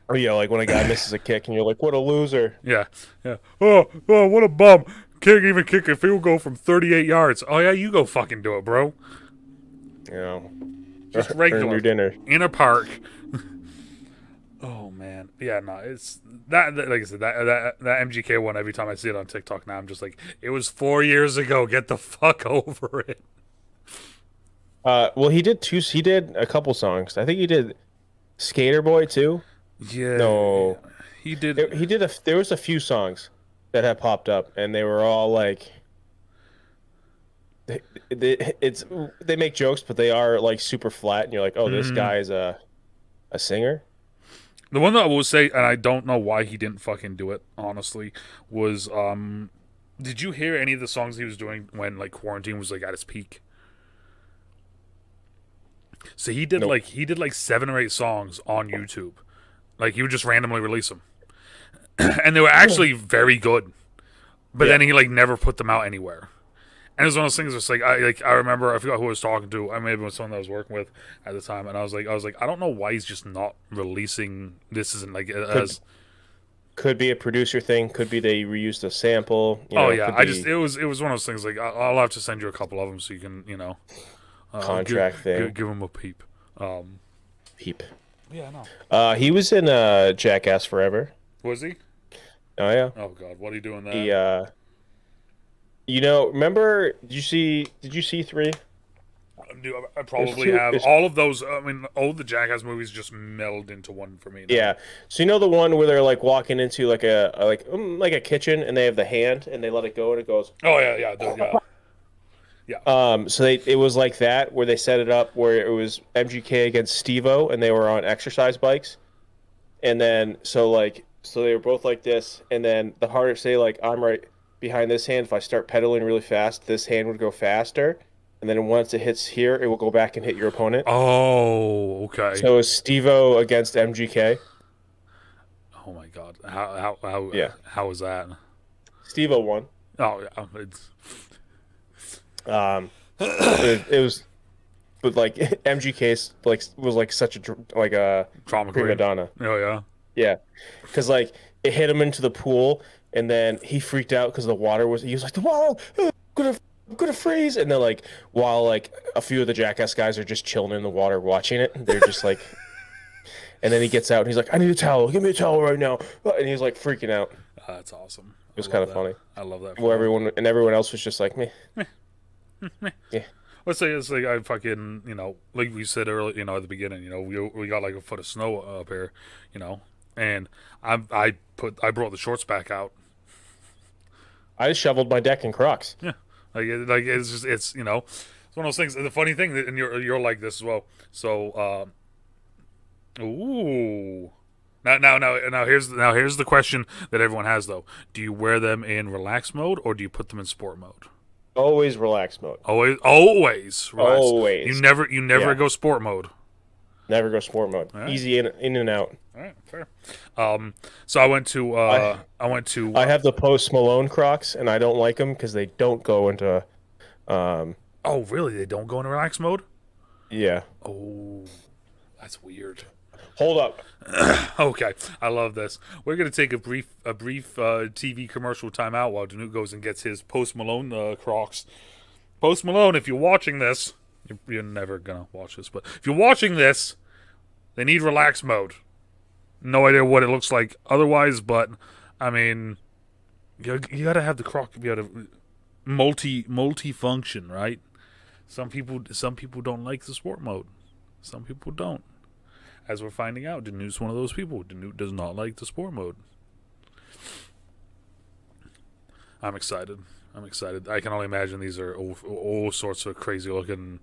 oh yeah, like when a guy misses a kick and you're like, what a loser. Yeah, yeah. Oh, oh, what a bum! Can't even kick a field goal from 38 yards. Oh yeah, you go fucking do it, bro. You know, <laughs> Just regular your dinner. in a park. <laughs> oh man, yeah, no, it's that, that. Like I said, that, that that MGK one. Every time I see it on TikTok now, I'm just like, it was four years ago. Get the fuck <laughs> over it. Uh, well, he did two. He did a couple songs. I think he did Skater Boy too. Yeah. No. he did. He did a. There was a few songs that had popped up, and they were all like. They, they, it's they make jokes, but they are like super flat, and you're like, oh, this guy is a, a singer. The one that I will say, and I don't know why he didn't fucking do it, honestly, was um did you hear any of the songs he was doing when like quarantine was like at its peak? So he did Nope. like he did like seven or eight songs on YouTube. Like he would just randomly release them. <clears throat> and they were actually very good. But Yeah. then he like never put them out anywhere. And it was one of those things. It's like I like I remember I forgot who I was talking to. I maybe it was someone that I was working with at the time, and I was like I was like I don't know why he's just not releasing this isn't like as Could be a producer thing. Could be they reused a sample. You oh know, yeah I just it was it was one of those things like I- I'll have to send you a couple of them so you can you know uh, Contract give, thing. give, give him a peep. Um, peep. yeah, no, Uh, he was in uh, Jackass Forever. was he? Oh yeah. Oh god, what are you doing there? He uh, you know, remember? Did you see? Did you see three? I probably two- have all of those. I mean, all the Jackass movies just meld into one for me. now. Yeah. So you know the one where they're like walking into like a a- like um, like a kitchen and they have the hand and they let it go and it goes. Oh yeah, yeah, dude, yeah. Um. So they it was like that where they set it up where it was MGK against Stevo and they were on exercise bikes, and then so like so they were both like this and then the harder say like I'm right behind this hand if I start pedaling really fast this hand would go faster. And then once it hits here, it will go back and hit your opponent. Oh, okay. So it's Stevo against MGK. oh my god, how how how Yeah. how was that? Stevo won. Oh yeah, it's Um, it, it was, but like <laughs> MGK like was like such a like a trauma prima queen. donna. Oh yeah. Yeah, because like it hit him into the pool, and then he freaked out because the water was. He was like, "The wall, I'm gonna, I'm gonna freeze!" And then like while like a few of the jackass guys are just chilling in the water watching it, they're just like. <laughs> And then he gets out and he's like, "I need a towel. Give me a towel right now." And he's like freaking out. Uh, that's awesome. It was kind of that. funny. I love that. Where everyone and everyone else was just like, "Me." <laughs> <laughs> yeah. Let's say it's like I fucking you know like we said earlier you know at the beginning you know we we got like a foot of snow up here you know and I I put I brought the shorts back out I just shoveled my deck in Crocs. yeah like it, like it's just it's you know it's one of those things the funny thing and you're you're like this as well so um ooh now now now now here's now here's the question that everyone has though do you wear them in relax mode or do you put them in sport mode Always relax mode. always always relax. Always. you never you never Yeah. go sport mode Never go sport mode. right. Easy in, in and out. All right, fair. Um, so I went to uh, I, went to I have the Post Malone Crocs, and I don't like them because they don't go into. Um, oh really? They don't go into relax mode? yeah. Oh, that's weird. Hold up. <clears throat> Okay, I love this. We're gonna take a brief a brief uh, TV commercial timeout while DeNutte goes and gets his Post Malone uh, Crocs. Post Malone, if you're watching this, you're, you're never gonna watch this, but if you're watching this, they need relax mode. No idea what it looks like otherwise, but I mean, you, you gotta have the croc be able to multi multi function, right? Some people some people don't like the sport mode. Some people don't. As we're finding out, DeNutte's one of those people. Danute does not like the sport mode. I'm excited. I'm excited. I can only imagine these are all, all sorts of crazy looking.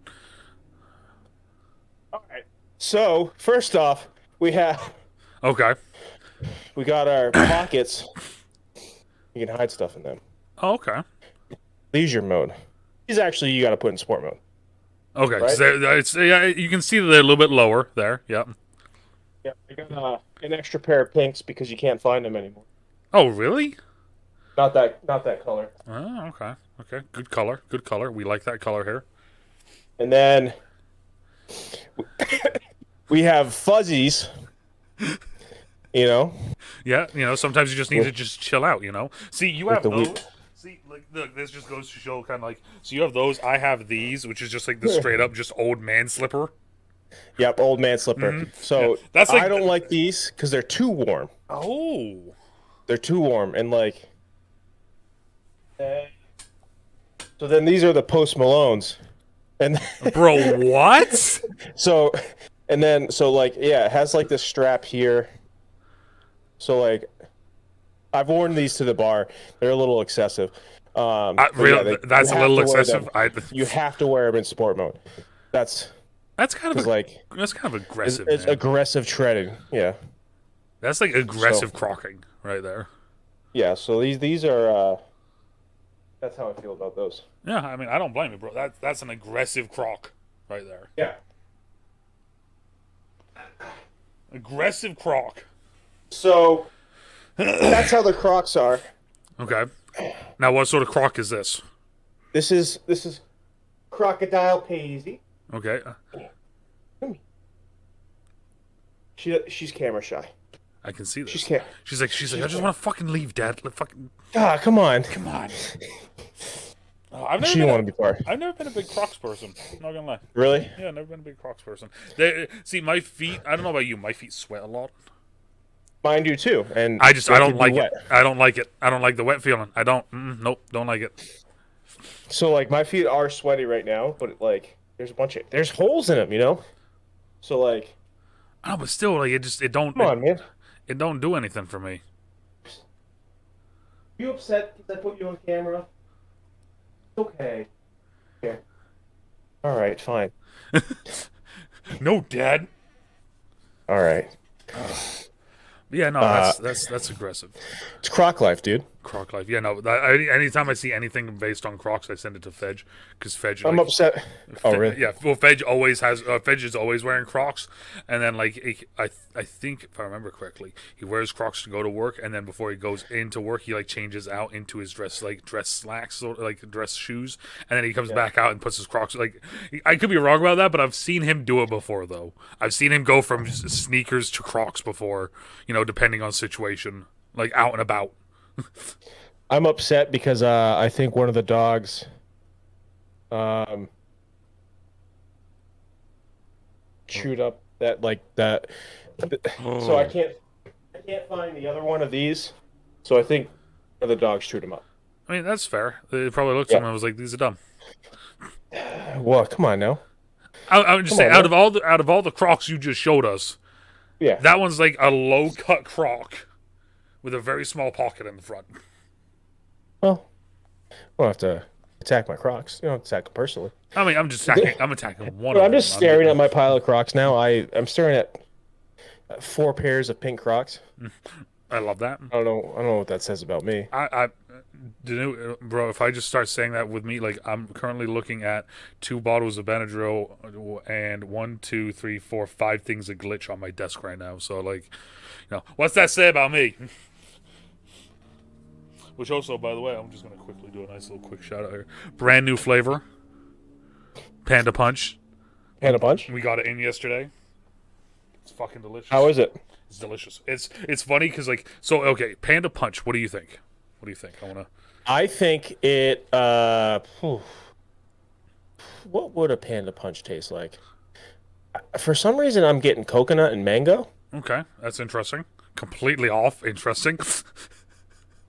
All right. So first off, we have Okay. we got our <coughs> pockets. You can hide stuff in them. Oh, okay. Leisure mode. These actually you got to put in sport mode. Okay, Right. they're- it's, yeah, you can see that they're a little bit lower there. Yep. Yeah. I got uh, an extra pair of pinks because you can't find them anymore. Oh, really? Not that not that color. Oh, okay. Okay. Good color. Good color. We like that color here. And then <coughs> we have fuzzies. You know, Yeah. You know, sometimes you just need to just chill out. You know. See, you have the those. wheat- See, like, look, this just goes to show kind of like. So you have those. I have these, which is just like the straight up, just old man slipper. Yep, old man slipper. So Mm-hmm. Yeah, that's like I don't the- like these because they're too warm. Oh. They're too warm and like. So then these are the post Malones, and <laughs> Bro, what? so, and then so like yeah, it has like this strap here. So like, I've worn these to the bar. They're a little excessive. Um, I, but real, yeah, they- that's a little excessive. I, You have to wear them in sport mode. That's that's kind of a, like that's kind of aggressive. it's man. aggressive treading. Yeah. that's like aggressive crocking right there. Yeah, so these these are uh that's how I feel about those. Yeah, I mean, I don't blame you, bro. That that's an aggressive croc right there. Yeah. Aggressive croc. So that's how the Crocs are. Okay. Now, what sort of croc is this? This is this is crocodile Paisy. Okay. She she's camera shy. I can see this. She's cam- She's like, she's like, I just want to fucking leave, Dad. Like, fucking, Ah, come on. come on. <laughs> Oh, I've never She been. want A, to be part. I've never been a big Crocs person. Not gonna lie. Really? Yeah, I've never been a big Crocs person. They, see, my feet. I don't know about you. My feet sweat a lot. Mine do too. And I just I don't like it. I don't like it. I don't like the wet feeling. I don't. Mm, nope, don't like it. So like my feet are sweaty right now, but like there's a bunch of there's holes in them, you know. So like, Oh, but still, like it just it don't come on, it, man. it don't do anything for me. You upset because I put you on camera? It's okay. Here. All right, fine. <laughs> No, Dad. All right. Yeah, no, Uh, that's that's that's aggressive. It's Croc Life, dude. Croc life. Yeah, no. That, I, anytime I see anything based on Crocs, I send it to Fedge because Fedge. I'm like, upset. Oh, really? Yeah. Well, Fedge always has. Uh, Fedge is always wearing Crocs, and then like he- I, I think if I remember correctly, he wears Crocs to go to work, and then before he goes into work, he like changes out into his dress like dress slacks or like dress shoes, and then he comes back out and puts his Crocs. Like I could be wrong about that, but I've seen him do it before though. I've seen him go from sneakers to Crocs before, you know, depending on situation, like out and about. I'm upset because uh, I think one of the dogs um, chewed up that like that. So I can't I can't find the other one of these. So I think one of the dogs chewed them up. I mean, that's fair. They probably looked at Yeah. him and was like, "These are dumb." <sighs> Well, come on now. I, I would just Come say, on, out man. of all the out of all the Crocs you just showed us, Yeah. that one's like a low cut Croc with a very small pocket in the front. well, don't have to attack my Crocs. You don't attack them personally. I mean, I'm just attacking. I'm attacking <laughs> one. I'm just staring at my pile of Crocs now. I I'm staring at four pairs of pink Crocs. <laughs> I love that. I don't know. I don't know what that says about me. I, I, you know, bro. If I just start saying that with me, like I'm currently looking at two bottles of Benadryl and one, two, three, four, five things of glitch on my desk right now. So like, you know, what's that say about me? <laughs> Which also, by the way, I'm just gonna quickly do a nice little quick shout out here. Brand new flavor, Panda Punch. Panda Punch. We got it in yesterday. It's fucking delicious. How is it? It's delicious. It's it's funny because like so okay, Panda Punch. What do you think? What do you think? I wanna. I think it. Uh, phew. what would a Panda Punch taste like? For some reason, I'm getting coconut and mango. Okay, that's interesting. Completely off. Interesting. <laughs>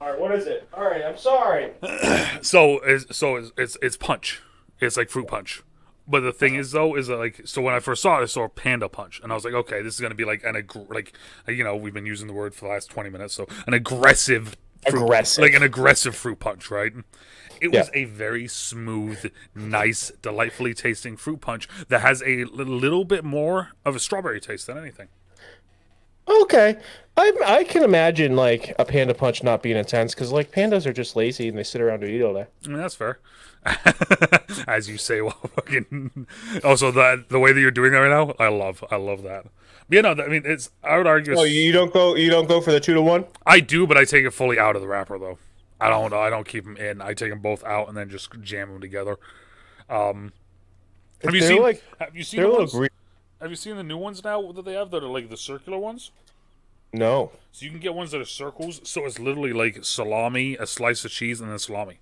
All right, what is it? All right, I'm sorry. <clears throat> so is so it's, it's it's punch. It's like fruit punch. But the thing is though is that like so when I first saw it, I saw panda punch, and I was like, okay, this is gonna be like an ag- like you know we've been using the word for the last twenty minutes, so an aggressive, fruit- Aggressive. like an aggressive fruit punch, right? It was a very smooth, nice, delightfully tasting fruit punch that has a little bit more of a strawberry taste than anything. Okay, I I can imagine like a Panda Punch not being intense because like pandas are just lazy and they sit around and eat all day. I mean, that's fair. <laughs> As you say, <laughs> well, fucking. <laughs> Also, the the way that you're doing that right now, I love, I love that. But, yeah, no, I mean, it's. I would argue. Oh, you don't go. You don't go for the two to one. I do, but I take it fully out of the wrapper though. I don't. I don't keep them in. I take them both out and then just jam them together. Um, have you seen? like- have you seen? They're a little green. Have you seen the new ones now that they have that are like the circular ones? No. So you can get ones that are circles. So it's literally like salami, a slice of cheese, and then salami.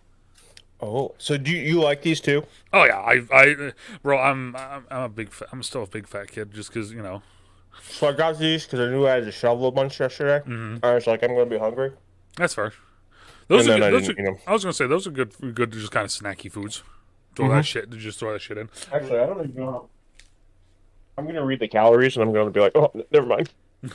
Oh, so do you, you like these too? Oh yeah, I, I, bro, I'm, I'm, I'm a big, fa- I'm still a big fat kid, just because you know. So I got these because I knew I had to shovel a bunch yesterday. Mm-hmm. I was like, I'm gonna be hungry. That's fair. Those And are then good. I Those are. I was gonna say those are good, good, just kind of snacky foods. Throw that mm-hmm. shit, just throw that shit in. Actually, I don't even know. How... I'm gonna read the calories and I'm gonna be like, oh, never mind. <laughs>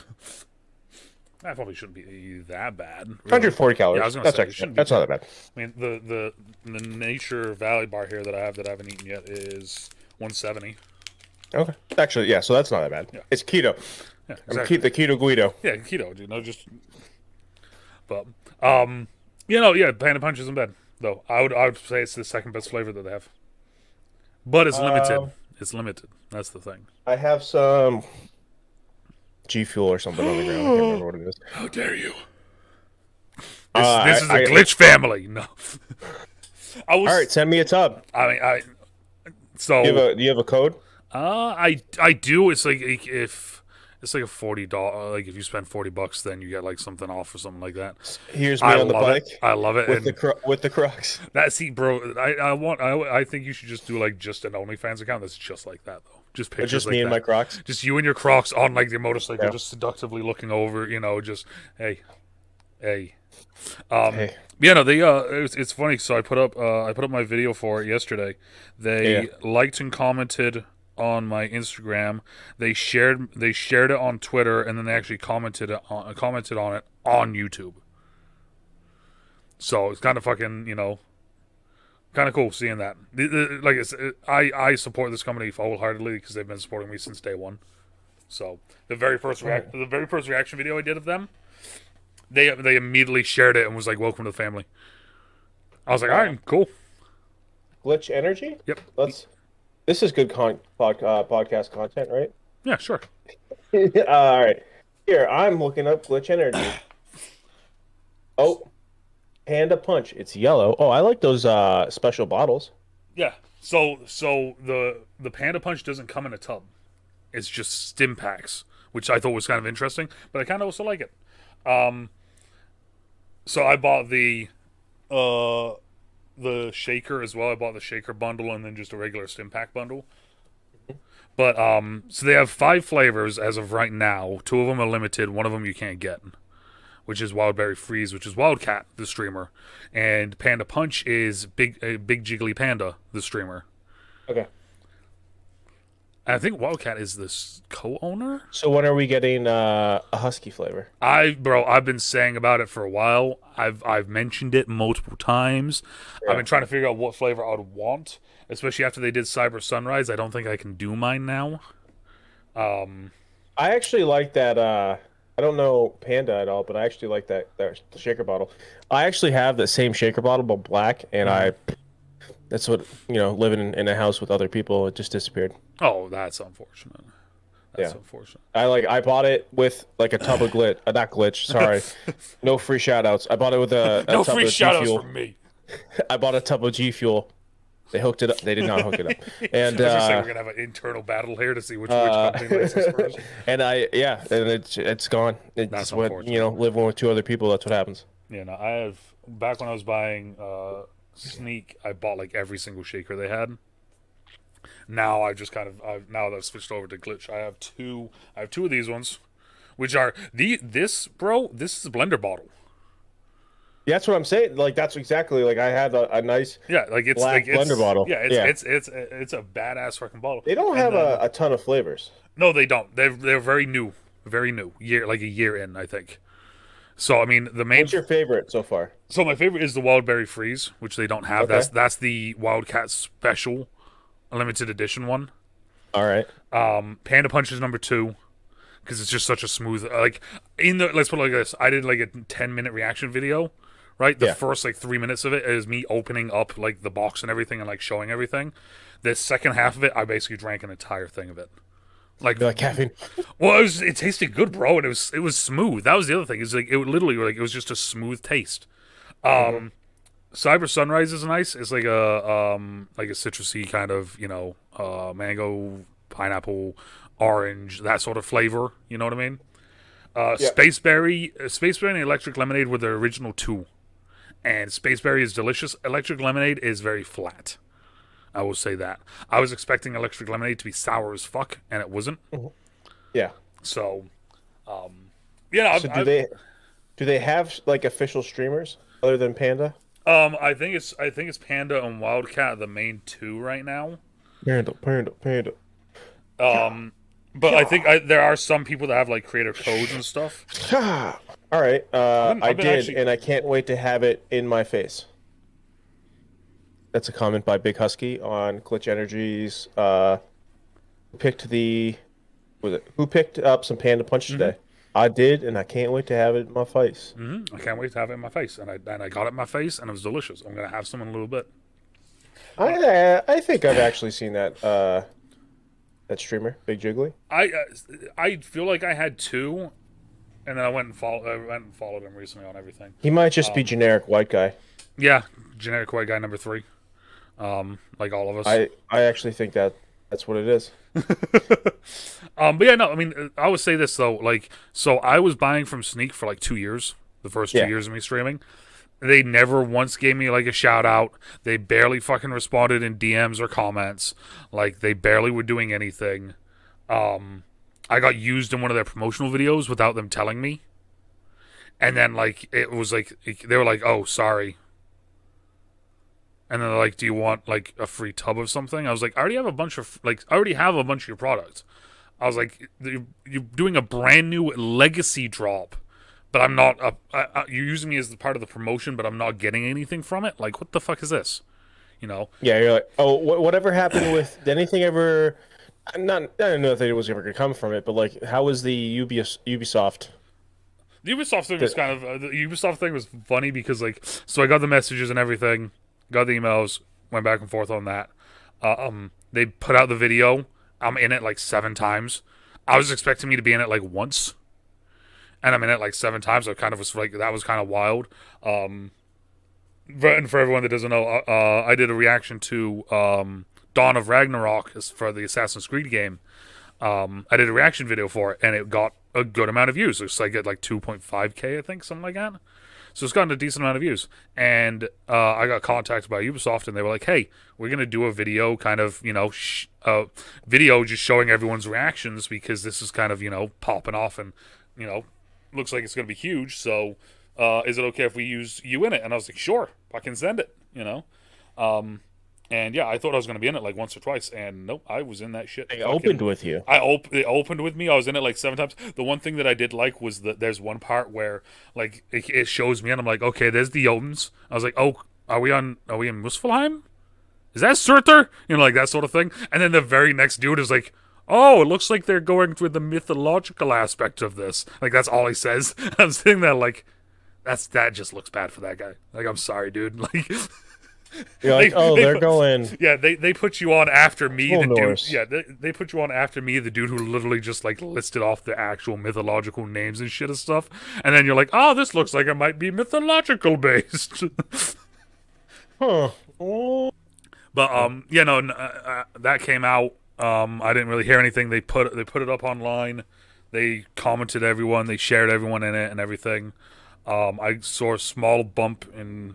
That probably shouldn't be that bad. really. 140 calories. Yeah, I was gonna that's say, actually, shouldn't be that's not that bad. I mean, the the the Nature Valley bar here that I have that I haven't eaten yet is 170. Okay. Actually, yeah. So that's not that bad. Yeah. It's keto. Yeah, I'm exactly. the keto Guido. Yeah, keto, dude. No, just. But um, you know, yeah, Panda Punch isn't bad though. I would I would say it's the second best flavor that they have. But it's limited. Um, it's limited. That's the thing. I have some G Fuel or something on the ground. I can't remember what it is. <gasps> How dare you? This, Uh, this I- is a I- glitch family. No. <laughs> I was. All right, send me a tub. I mean, I. So Do you have a, do you have a code? uh, I I do. It's like if it's like a forty dollar. Like if you spend forty bucks, then you get like something off or something like that. Here's me I on the bike it. I love it. with and the cro- with the Crocs. <laughs> that see, bro. I I want. I I think you should just do like just an OnlyFans account that's just like that though. Just pictures It's just like me and my Crocs. just you and your Crocs on like the motorcycle, Yeah. just seductively looking over. You know, just hey, hey, Um, Hey. yeah, no, they uh, it's, it's funny. So I put up uh, I put up my video for it yesterday. They Yeah. liked and commented on my Instagram. They shared they shared it on Twitter, and then they actually commented it on, commented on it on YouTube. So it's kind of fucking you know, kind of cool seeing that. Like I said, I I support this company wholeheartedly because they've been supporting me since day one. So the very first react the very first reaction video I did of them, they they immediately shared it and was like, "Welcome to the family." I was like, "All right, cool." Glitch Energy. Yep. Let's. This is good con- pod- uh, podcast content, right? Yeah, sure. <laughs> All right. Here, I'm looking up Glitch Energy. <coughs> Oh, Panda Punch. It's yellow. Oh, I like those uh, special bottles. Yeah. So so the the Panda Punch doesn't come in a tub. It's just stim packs, which I thought was kind of interesting, but I kind of also like it. Um so I bought the uh the shaker as well. I bought the shaker bundle and then just a regular stim pack bundle. But um so they have five flavors as of right now. Two of them are limited, one of them you can't get. Which is Wildberry Freeze, which is Wildcat, the streamer, and Panda Punch is Big uh, Big Jiggly Panda, the streamer. Okay. And I think Wildcat is this co-owner. So when are we getting uh, a husky flavor? I bro, I've been saying about it for a while. I've I've mentioned it multiple times. I've been trying to figure out what flavor I would want, especially after they did Cyber Sunrise. I don't think I can do mine now. Um, I actually like that. Uh, I don't know Panda at all, but I actually like that that shaker bottle. I actually have the same shaker bottle, but black, and I. That's what you know. Living in, in a house with other people, it just disappeared. Oh, that's unfortunate. That's Yeah. unfortunate. I like. I bought it with like a tub of glitch. Uh, not glitch. Sorry, <laughs> no free shout outs. I bought it with a, a No tub free of G shout outs from me. <laughs> I bought a tub of G Fuel. They hooked it up. They did not hook it up. <laughs> And I was gonna say uh, we're gonna have an internal battle here to see which, uh, which company likes us first. and I yeah, and it's it's gone. It's That's what you know. Living with two other people, that's what happens. Yeah, no, I have back when I was buying uh, Sneak, I bought like every single shaker they had. Now I just kind of I've, now that I've switched over to Glitch, I have two. I have two of these ones, which are the this bro. This is a blender bottle. Yeah, that's what I'm saying. Like that's exactly like I had a, a nice. Yeah, like it's Black like it's, blender bottle. Yeah, it's, Yeah. it's it's it's a badass fucking bottle. They don't And have then- a, uh, a ton of flavors. no, they don't. They're they're very new, very new. Year like a year in, I think. So I mean, the main What's your favorite so far? So my favorite is the Wildberry Freeze, which they don't have. Okay. That's that's the Wildcat Special, limited edition one. All right. Um, Panda Punch is number two because it's just such a smooth. Like in the let's put it like this. I did like a ten minute reaction video. Right, the Yeah. first like three minutes of it is me opening up like the box and everything and like showing everything. The second half of it, I basically drank an entire thing of it. Like, like caffeine? <laughs> well, it, was, it tasted good, bro, and it was it was smooth. That was the other thing. Is like it literally like it was just a smooth taste. Um, Cyber Sunrise is nice. It's like a um like a citrusy kind of you know uh mango, pineapple, orange that sort of flavor. You know what I mean? Uh, Yeah. Spaceberry, uh, Spaceberry and Electric Lemonade were the original two, and Spaceberry is delicious. Electric Lemonade is very flat. I will say that. I was expecting Electric Lemonade to be sour as fuck, and it wasn't. Yeah. So, um, yeah, So I, do I, they do they have like official streamers other than Panda? Um, I think it's I think it's Panda and Wildcat the main two right now. Panda, Panda, Panda. Um, but I think I, there are some people that have like creator codes and stuff. <sighs> All right. Uh, been- I I've did, actually- and I can't wait to have it in my face. That's a comment by Big Husky on Glitch Energies. Uh, who picked the was it? Who picked up some Panda Punch Mm-hmm. today? I did, and I can't wait to have it in my face. hmm I can't wait to have it in my face, and I and I got it in my face, and it was delicious. I'm gonna have some in a little bit. I I think I've actually seen that uh, that streamer, Big Jiggly. I uh, I feel like I had two, and then I went and follow I went and followed him recently on everything. He might just Um, be generic white guy. Yeah, generic white guy number three, um, like all of us. I I actually think that that's what it is. <laughs> Um, but yeah, no, I mean, I would say this though, like, so I was buying from Sneak for like two years, the first two Yeah. years of me streaming. They never once gave me like a shout out. They barely fucking responded in DMs or comments. Like they barely were doing anything. Um, I got used in one of their promotional videos without them telling me. and then like it was like they were like, "Oh, sorry." And then they're like, "Do you want like a free tub of something?" I was like, "I already have a bunch of like I already have a bunch of your products." I was like, "You're you're doing a brand new legacy drop, but I'm not. Uh, I, I, you're using me as part of the promotion, but I'm not getting anything from it. Like, what the fuck is this? You know?" Yeah, you're like, oh, wh- whatever happened with? Did anything ever? Not, I don't know if it was ever gonna come from it, but like, how was the Ubis, Ubisoft? The Ubisoft thing was kind of uh, the Ubisoft thing was funny because like so I got the messages and everything, got the emails, went back and forth on that. Uh, um, they put out the video. I'm in it like seven times. I was expecting me to be in it like once, and I'm in it like seven times. So kind of was like that was kind of wild. Um, and for everyone that doesn't know, uh, uh, I did a reaction to um, Dawn of Ragnarok for the Assassin's Creed game. Um, I did a reaction video for it, and it got a good amount of views. It's like at like 2.5k, I think, something like that. So it's gotten a decent amount of views. And uh, I got contacted by Ubisoft, and they were like, "Hey, we're gonna do a video, kind of, you know, sh- uh, video just showing everyone's reactions because this is kind of, you know, popping off, and you know, looks like it's gonna be huge. So, uh, is it okay if we use you in it?" And I was like, "Sure, I can send it." You know. Um, and yeah, I thought I was going to be in it like once or twice, and nope, I was in that shit. They fucking- opened with you. I op- it opened with me. I was in it like seven times. The one thing that I did like was that there's one part where like it, it shows me, and I'm like, okay, there's the Jotuns. I was like, oh, are we on? Are we in Muspelheim? Is that Surtur? You know, like that sort of thing. And then the very next dude is like, oh, it looks like they're going with the mythological aspect of this. Like that's all he says. <laughs> I'm sitting there like, that's that just looks bad for that guy. Like I'm sorry, dude. <laughs> Like. You're like, They- oh, they they're put- going. Yeah, they, they put you on after me, Full the dude. Yeah, they, they put you on after me, the dude who literally just like listed off the actual mythological names and shit and stuff. And then you're like, oh, this looks like it might be mythological based. Huh. Oh. <laughs> but um, yeah, no, uh, uh, that came out. Um, I didn't really hear anything. They put they put it up online. They commented everyone. They shared everyone in it and everything. Um, I saw a small bump in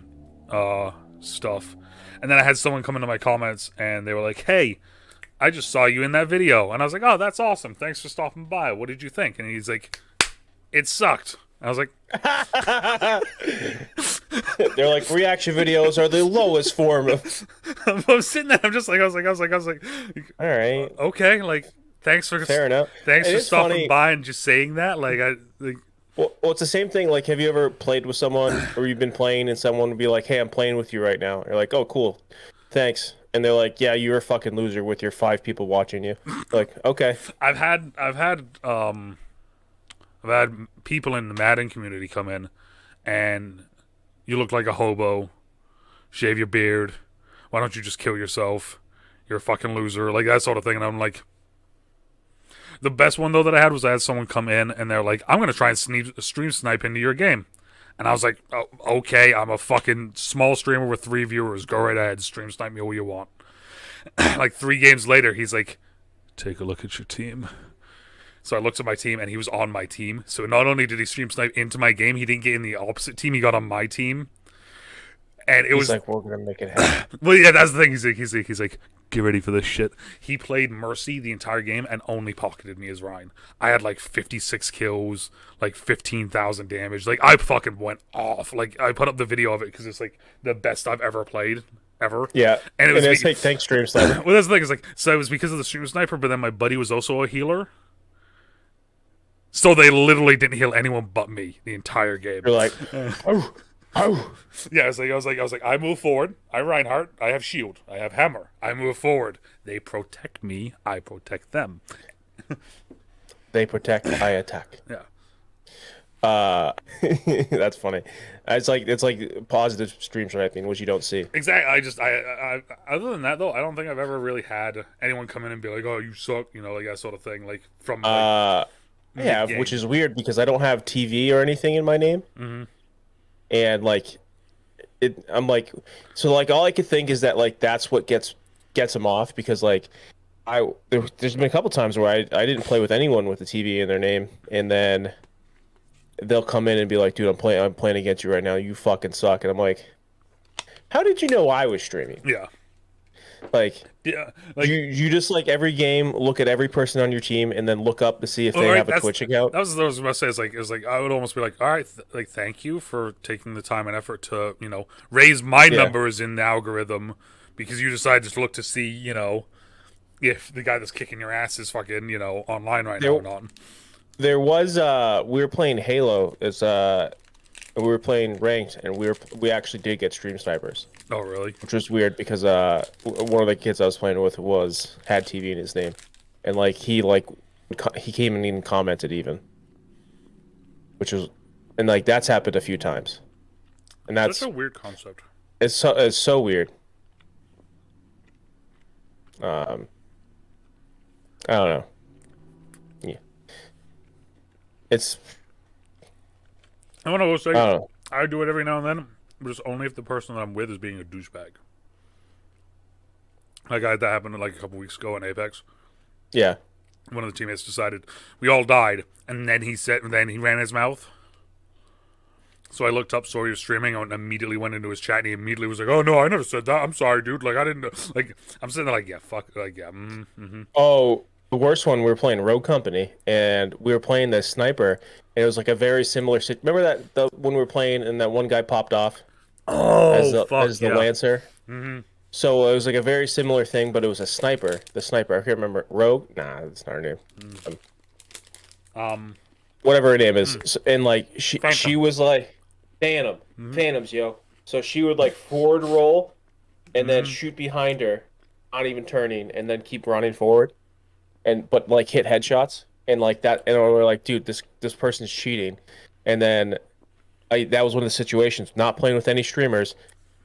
uh, stuff, and then I had someone come into my comments and they were like, "Hey, I just saw you in that video," and I was like, "Oh, that's awesome! Thanks for stopping by. What did you think?" And he's like, "It sucked." I was like, <laughs> They're like reaction videos are the lowest form of. <laughs> "I'm sitting there. I'm just like, I was like, I was like, I was like, All right, okay, like, thanks for fair enough. thanks It for stopping funny. by and just saying that. Like, I like." Well, it's the same thing. Like, have you ever played with someone, or you've been playing, and someone would be like, "Hey, I'm playing with you right now." You're like, "Oh, cool, thanks." And they're like, "Yeah, you're a fucking loser with your five people watching you." like, okay, I've had I've had um I've had people in the Madden community come in and you look like a hobo. Shave your beard. Why don't you just kill yourself? You're a fucking loser. Like that sort of thing and I'm like the best one though that I had was I had someone come in and they're like, "I'm gonna try and sneak, stream snipe into your game," and I was like, oh, "Okay, I'm a fucking small streamer with three viewers. Go right ahead, stream snipe me all you want." <clears throat> like three games later, he's like, "Take a look at your team." So I looked at my team, and he was on my team. So not only did he stream snipe into my game, he didn't get in the opposite team. He got on my team, and it he's was like, "We're gonna make it happen." <coughs> well, yeah, that's the thing. He's like, he's like, he's like, get ready for this shit. He played Mercy the entire game and only pocketed me as Rein. I had like 56 kills, like 15,000 damage. Like I fucking went off. Like I put up the video of it because it's like the best I've ever played ever. Yeah, And it was it's be- like, thanks, stream sniper. <coughs> Well, that's the thing. Is like, so it was because of the stream sniper, but then my buddy was also a healer. So they literally didn't heal anyone but me the entire game. You're like, <laughs> "Oh, oh." Yeah, I was like, I was like, I was like, I move forward. I Reinhardt. I have shield. I have hammer. I move forward. They protect me. I protect them. <laughs> They protect, I attack. Yeah. Uh, <laughs> that's funny. It's like it's like positive stream sniping, which you don't see. Exactly. I just, I, I, other than that though, I don't think I've ever really had anyone come in and be like, "Oh, you suck," you know, like that sort of thing. Like from, like, Uh, yeah, mid-game. which is weird because I don't have TV or anything in my name, Mhm. And like, it. I'm like, so like all I could think is that like that's what gets gets them off because like. I there, there's been a couple times where I, I didn't play with anyone with a TV in their name, and then they'll come in and be like, "Dude, I'm playing I'm playing against you right now. You fucking suck." And I'm like, "How did you know I was streaming?" yeah, Like Yeah, like you you just like every game look at every person on your team and then look up to see if they right, have a Twitch account. That was what I was about to say. It's like it's like I would almost be like, all right, th- like thank you for taking the time and effort to you know raise my Yeah. numbers in the algorithm because you decided to look to see you know if the guy that's kicking your ass is fucking you know online right now or not. There was uh we were playing Halo as uh we were playing ranked and we were we actually did get stream snipers, Oh really? which was weird because uh one of the kids I was playing with was had TV in his name, and like he like he came and even commented even, which was and like that's happened a few times, and That's that's a weird concept. it's so it's so weird. Um, I don't know. Yeah, it's I want to say I do it every now and then, but it's only if the person that I'm with is being a douchebag. Like I had that happen like a couple weeks ago in Apex. Yeah, one of the teammates decided we all died, and then he said, and then he ran his mouth. So I looked up, saw he was streaming, and immediately went into his chat, and he immediately was like, "Oh no, I never said that. I'm sorry, dude. Like I didn't like." I'm sitting there like, "Yeah, fuck, like yeah, mm, hmm Oh, the worst one. We were playing Rogue Company, and we were playing the sniper. And it was like a very similar. Remember that the when we were playing, and that one guy popped off Oh as the fuck as the yeah. lancer. Mm-hmm. So it was like a very similar thing, but it was a sniper. The sniper. I can't remember. Rogue? Nah, that's not her name. Mm. Um, um, Whatever her name is. Mm. So- And like she Phantom. she was like Phantom, mm-hmm. Phantoms, yo. So she would like forward roll, and then mm-hmm. shoot behind her, not even turning, and then keep running forward, and but like hit headshots and like that. And we're like, dude, this this person's cheating. And then I that was one of the situations. Not playing with any streamers.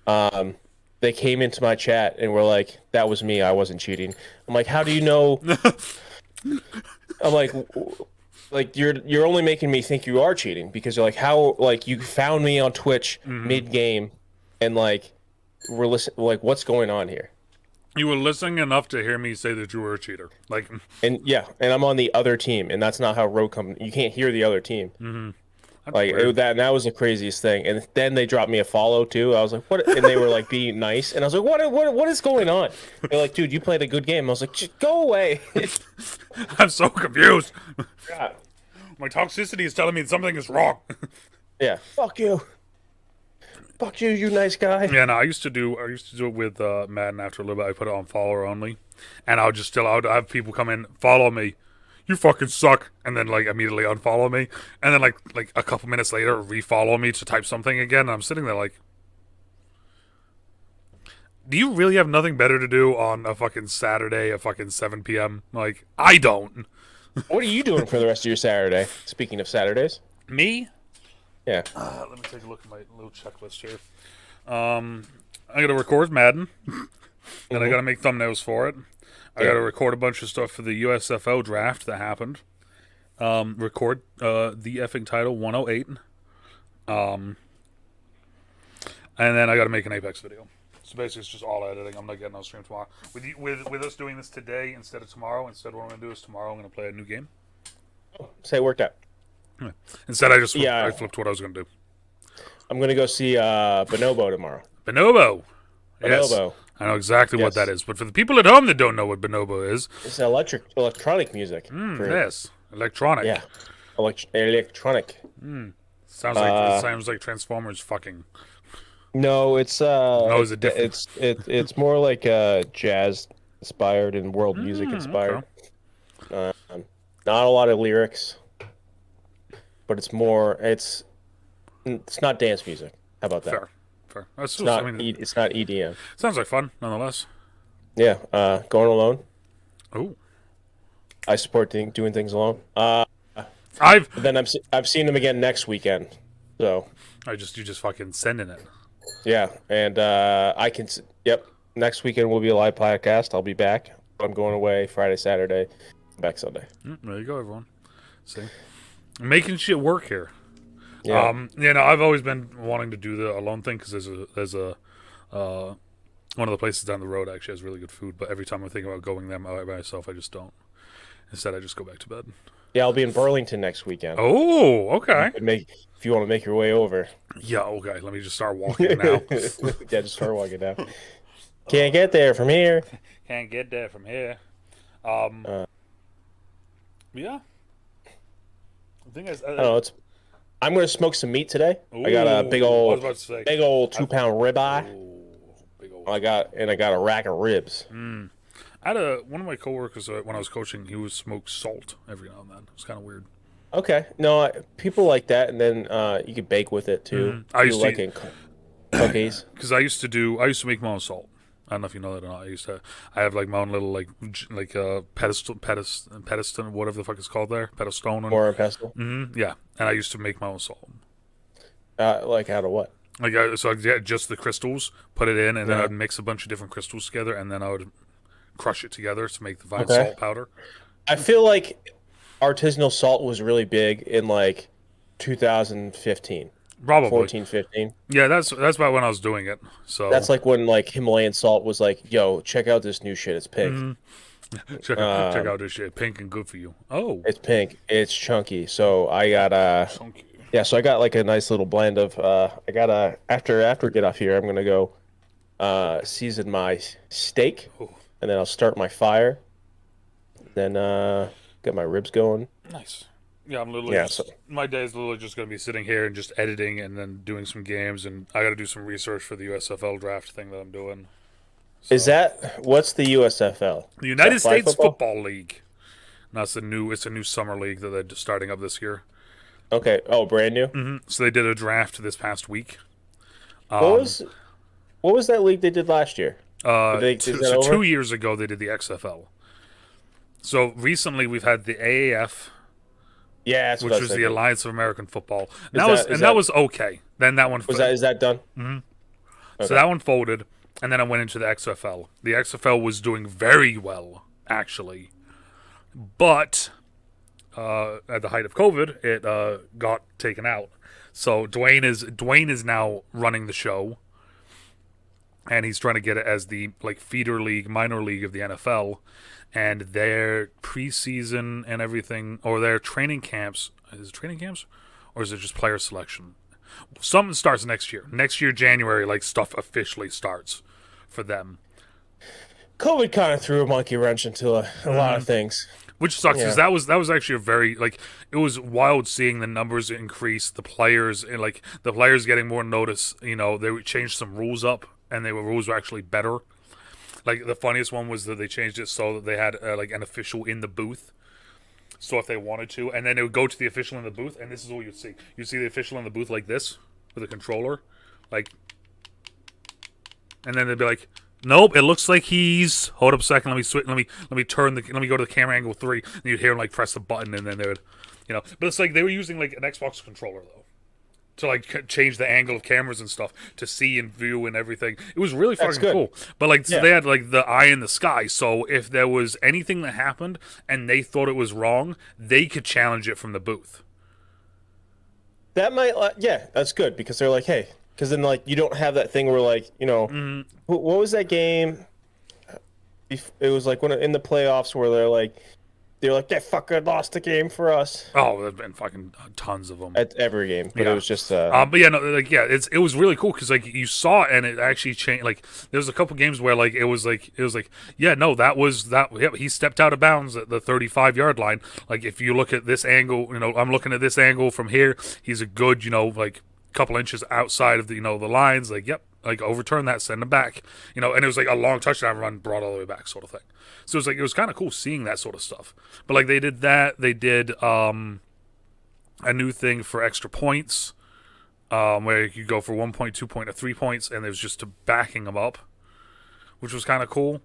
Um, they came into my chat and were like, "That was me. I wasn't cheating." I'm like, "How do you know?" <laughs> I'm like, like you're you're only making me think you are cheating because you're like how like you found me on Twitch mid game, and like we're listening like what's going on here? You were listening enough to hear me say that you were a cheater. Like, <laughs> And yeah, and I'm on the other team, and that's not how Rogue Company. You can't hear the other team. Mm-hmm. that's Like it, that, and that was the craziest thing. And then they dropped me a follow too. I was like, "What?" And they were like <laughs> being nice, and I was like, "What? What? What is going on?" They're like, "Dude, you played a good game." I was like, go away." <laughs> I'm so confused. yeah. My toxicity is telling me something is wrong. yeah, fuck you. Fuck you, you nice guy. Yeah, no, I used to do. I used to do it with uh, Madden. After a little bit, I put it on follower only, and I would just still. I would have people come in, follow me. You fucking suck, and then like immediately unfollow me, and then like like a couple minutes later, refollow me to type something again. And I'm sitting there like, do you really have nothing better to do on a fucking Saturday at fucking 7 p.m.? Like, I don't. What are you doing for the rest of your Saturday? Speaking of Saturdays. Me? Yeah. Uh, let me take a look at my little checklist here. Um, I got to record Madden, <laughs> and I got to make thumbnails for it. I got to record a bunch of stuff for the USFL draft that happened. Um, record uh, the effing title 108. Um, and then I got to make an Apex video. So basically, it's just all editing. I'm not getting on stream tomorrow. With you, with with us doing this today instead of tomorrow. Instead, what I'm gonna do is tomorrow I'm gonna play a new game. Say it worked out. Instead, I just flipped, Yeah. I flipped what I was gonna do. I'm gonna go see uh Bonobo tomorrow. Bonobo. Yes. Bonobo. I know exactly what that is. But for the people at home that don't know what Bonobo is, It's electric electronic music. mm, for- yes, electronic. Yeah. Elect- electronic. Sounds like Uh, sounds like Transformers fucking. No, it's uh Oh, is it different? it's it, it's more like uh jazz inspired and world music Mm, inspired. Um, not a lot of lyrics. But it's more it's it's not dance music. How about that? Fair. Fair. That's It's not I mean, it's not EDM. sounds like fun nonetheless. Yeah, uh going alone. Oh. I support thing, doing things alone. Uh I've then I'm I've seen them again next weekend. So, I just you just fucking sending it. yeah, and uh I can yep, next weekend will be a live podcast. I'll be back. I'm going away Friday, Saturday, back Sunday. Mm, there you go, everyone. See, making shit work here. Yeah. Um, you know, I've always been wanting to do the alone thing because there's a there's a uh, one of the places down the road actually has really good food. But every time I think about going there by myself, I just don't. Instead, I just go back to bed. Yeah, I'll be in Burlington next weekend. Oh, okay. Make if you want to make your way over. Yeah, okay. Let me just start walking now. <laughs> yeah, just start walking down. Can't get there from here. Can't get there from here. Um, Uh. yeah. I think I, I, I don't know. It's. I'm gonna smoke some meat today. I got a big Ooh, I was old, say. big old two pound ribeye. Ooh, big old. I got and I got a rack of ribs. I had a one of my coworkers uh, when I was coaching. He would smoke salt every now and then. It was kind of weird. Okay, no, I, people like that, and then uh, you could bake with it too. I Do used to like eat- cookies. <coughs> Because I used to do. I used to make my own salt. I don't know if you know that or not. I used to. I have like my own little like like uh pedestal pedestal pedestal whatever the fuck it's called there pedestal and Or a pestle. hmm yeah. And I used to make my own salt. Uh, like out of what? Like I, so, I'd just the crystals, put it in, and then I'd mix a bunch of different crystals together, and then I would crush it together to make the fine Okay. salt powder. I feel like artisanal salt was really big in like 2015, Probably, 14, 15. yeah. That's that's about when I was doing it. So That's like when like Himalayan salt was like, "Yo, check out this new shit. It's pink. <laughs> check, out check um, out this shit, pink and good for you. Oh, It's pink. It's chunky." So I got uh chunky. yeah, so I got like a nice little blend of uh I got a after after we get off here, I'm going to go uh season my steak Oh, and then I'll start my fire. Then uh get my ribs going. nice. Yeah, I'm literally. Yeah, just, so- my day is literally just going to be sitting here and just editing, and then doing some games, and I got to do some research for the USFL draft thing that I'm doing. Is that what's the USFL? The United States football? Football League. No, it's a new. It's a new summer league that they're starting up this year. Okay. Oh, brand new. hmm So they did a draft this past week. What Um, was what was that league they did last year? Uh, they- two, so two years ago they did the XFL. So recently we've had the AAF, Yeah, that's which I was the. Alliance of American Football. And Is that, was and that, that- was okay. Then that one Was that is that done? so that one folded, and then I went into the XFL. The XFL was doing very well actually, but uh, at the height of COVID, it uh, got taken out. So Dwayne is Dwayne is now running the show, and he's trying to get it as the like feeder league, minor league of the NFL, and their preseason and everything, or their training camps. Is it training camps, or is it just player selection? Something starts next year. Next year, January, like stuff officially starts for them. COVID kind of threw a monkey wrench into a, a lot Mm-hmm. of things. Which sucks because Yeah. that was that was actually a very like it was wild seeing the numbers increase, the players and like the players getting more notice. You know, they changed some rules up, and they were rules were actually better. Like the funniest one was that they changed it so that they had uh, like an official in the booth. So if they wanted to, and then it would go to the official in the booth, and this is what you'd see. You see the official in the booth like this with a controller, like, and then they'd be like, "Nope, it looks like he's." Hold up a second. Let me switch. Let me let me turn the. Let me go to the camera angle three. And you'd hear him like press the button, and then they would, you know. But it's like they were using like an Xbox controller though, to like change the angle of cameras and stuff to see and view and everything. It was really That's fucking good. cool. But like so Yeah. they had like the eye in the sky. So if there was anything that happened and they thought it was wrong, they could challenge it from the booth. That might, uh, yeah, that's good because they're like, hey, because then like you don't have that thing where like you know, Mm-hmm. what was that game? It was like when in the playoffs where they're like, they're like, that fucker lost the game for us Oh, there've been fucking tons of them. at every game, but Yeah. it was just uh, Um, but yeah, no, like yeah, it's it was really cool because like you saw and it actually changed. Like there was a couple games where like it was like it was like yeah, no, that was that. Yep, he stepped out of bounds at the thirty-five yard line. Like if you look at this angle, you know, I'm looking at this angle from here. He's a good, you know, like couple inches outside of the you know the lines. Like yep, like overturn that, send him back. You know, and it was like a long touchdown run brought all the way back, sort of thing. So it was like it was kind of cool seeing that sort of stuff. But like they did that, they did um a new thing for extra points um, where you could go for one point, two point, or three points, and it was just to backing them up, which was kind of cool.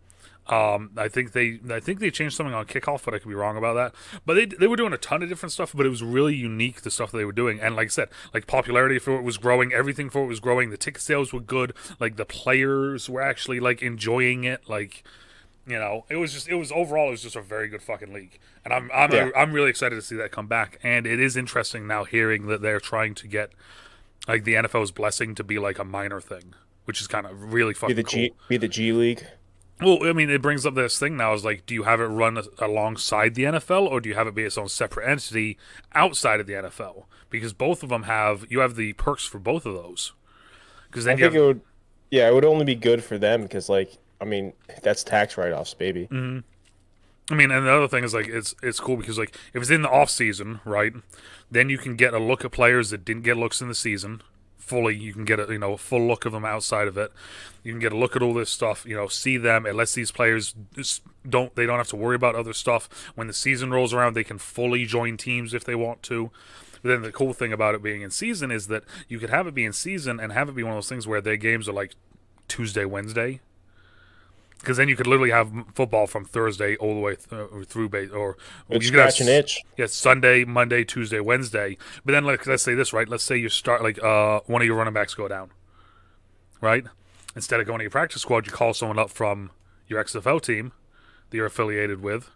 Um, I think they, I think they changed something on kickoff, but I could be wrong about that. But they, they were doing a ton of different stuff, but it was really unique the stuff they were doing. And like I said, like popularity for it was growing, everything for it was growing. The ticket sales were good. Like the players were actually like enjoying it. Like, you know, it was just, it was overall, it was just a very good fucking league. And I'm, I'm, Yeah. I'm really excited to see that come back. And it is interesting now hearing that they're trying to get like the NFL's blessing to be like a minor thing, which is kind of really be fucking the cool. G, be the G League. Well, I mean, it brings up this thing now is like, do you have it run alongside the NFL or do you have it be its own separate entity outside of the NFL? Because both of them have, you have the perks for both of those. Because I then you think have, it would, yeah, it would only be good for them because like I mean, that's tax write offs, baby. Mm-hmm. I mean, and the other thing is like it's it's cool because like if it's in the off season, right, then you can get a look at players that didn't get looks in the season fully. You can get a you know a full look of them outside of it. You can get a look at all this stuff. You know, see them. It lets these players don't they don't have to worry about other stuff when the season rolls around. They can fully join teams if they want to. But then the cool thing about it being in season is that you could have it be in season and have it be one of those things where their games are like Tuesday, Wednesday because then you could literally have football from Thursday all the way th- uh, through base or It's you could have an itch. yeah Sunday, Monday, Tuesday, Wednesday. But then like let's say this right. Let's say you start like uh one of your running backs go down, right? Instead of going to your practice squad, you call someone up from your XFL team that you're affiliated with.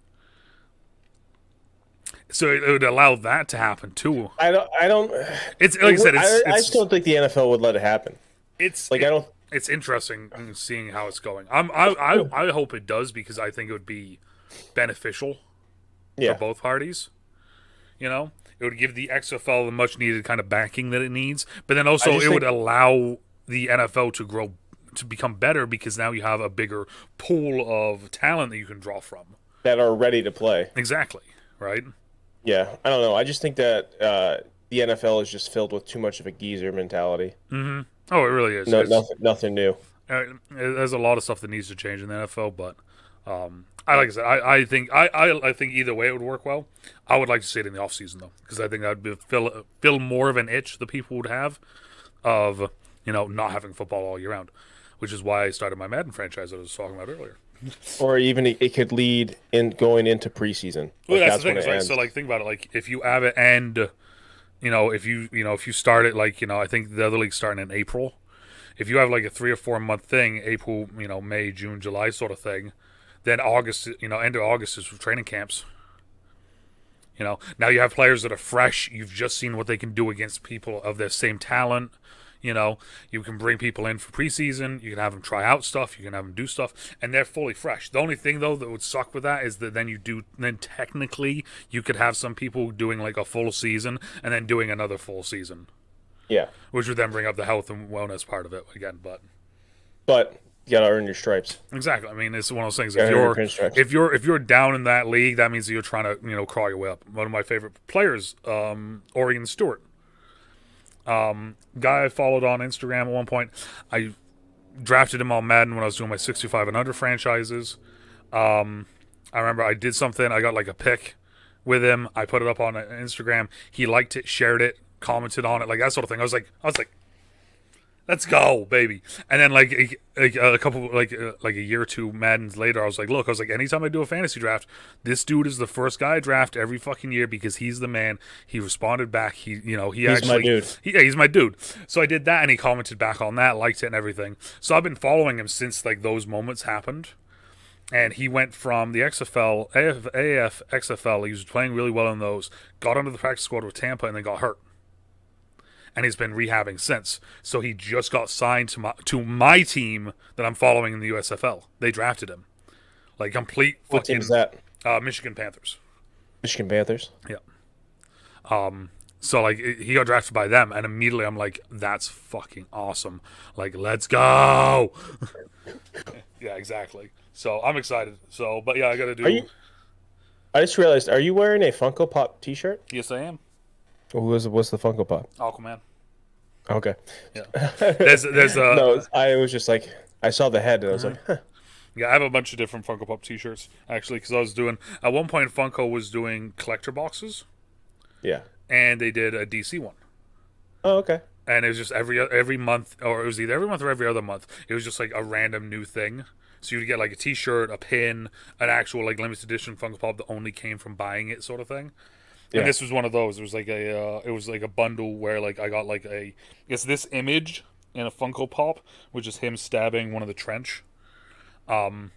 So it, it would allow that to happen too. I don't. I don't. It's like I said, it's, I, I it's, just don't think the NFL would let it happen. it's Like I don't. It's interesting seeing how it's going. I'm, I, I, I hope it does because I think it would be beneficial Yeah. for both parties. You know, it would give the XFL the much needed kind of backing that it needs, but then also it just would allow the NFL to grow to become better because now you have a bigger pool of talent that you can draw from. That are ready to play. Exactly, right? Yeah. I don't know. I just think that uh, the NFL is just filled with too much of a geezer mentality. Oh, it really is. No, It's- nothing. Nothing new. Uh, there's a lot of stuff that needs to change in the NFL, but um, I like I said, I, I think I, I, I think either way it would work well. I would like to see it in the off season though, because I think that would be, fill fill more of an itch the people would have of you know not having football all year round, which is why I started my Madden franchise that I was talking about earlier. <laughs> Or even it, could lead in going into preseason. Well, Like, that's, the thing, when it right? ends. So like think about it, like if you have it end, you know, if you you know if you start it like you know I think the other league's starting in April. If you have like a three or four month thing, April, you know, May, June, July sort of thing, then August, you know, end of August is training camps. You know, now you have players that are fresh. You've just seen what they can do against people of their same talent. You know, you can bring people in for preseason. You can have them try out stuff. You can have them do stuff, and they're fully fresh. The only thing though that would suck with that is that then you do then technically you could have some people doing like a full season and then doing another full season, yeah, which would then bring up the health and wellness part of it again. But but you gotta earn your stripes. Exactly. I mean, it's one of those things. Yeah, If your you're pinstripes. if you're if you're down in that league, that means that you're trying to you know crawl your way up. One of my favorite players, um, Oregon Stewart, um, guy I followed on Instagram at one point. I drafted him on Madden when I was doing my 65 and under franchises. Um, I remember I did something. I got like a pick with him. I put it up on Instagram. He liked it, shared it, commented on it, like that sort of thing. I was like, I was like, let's go, baby. And then like a, like, a couple like uh, like a year or two Madden's later, I was like, look, I was like, anytime I do a fantasy draft, this dude is the first guy I draft every fucking year because he's the man. He responded back. He you know he He's my actually dude. he- yeah, he's my dude. So I did that, and he commented back on that, liked it, and everything. So I've been following him since like those moments happened. And he went from the XFL, AF, AF, XFL. He was playing really well in those. Got onto the practice squad with Tampa, and then got hurt. And he's been rehabbing since. So he just got signed to my to my team that I'm following in the USFL. They drafted him, like complete What team is that? uh, Michigan Panthers. Michigan Panthers. Yeah. Um. So like he got drafted by them, and immediately I'm like, that's fucking awesome. Like let's go. <laughs> yeah, exactly. So I'm excited. So, but yeah, I got to do. Are you? I just realized. Are you wearing a Funko Pop T-shirt? Yes, I am. Who was what's the Funko Pop? Aquaman. Okay. Yeah. There's there's uh <laughs> no, I was just like I saw the head and I was like, huh. yeah I have a bunch of different Funko Pop T-shirts actually because I was doing at one point Funko was doing collector boxes yeah. and they did a DC one. Oh, okay. and it was just every every month, or it was either every month or every other month. It was just like a random new thing. So you'd get like a T-shirt, a pin, an actual like limited edition Funko Pop that only came from buying it, sort of thing. Yeah. And this was one of those. It was like a uh, it was like a bundle where like I got like a guess this image in a Funko Pop, which is him stabbing one of the trench. Um,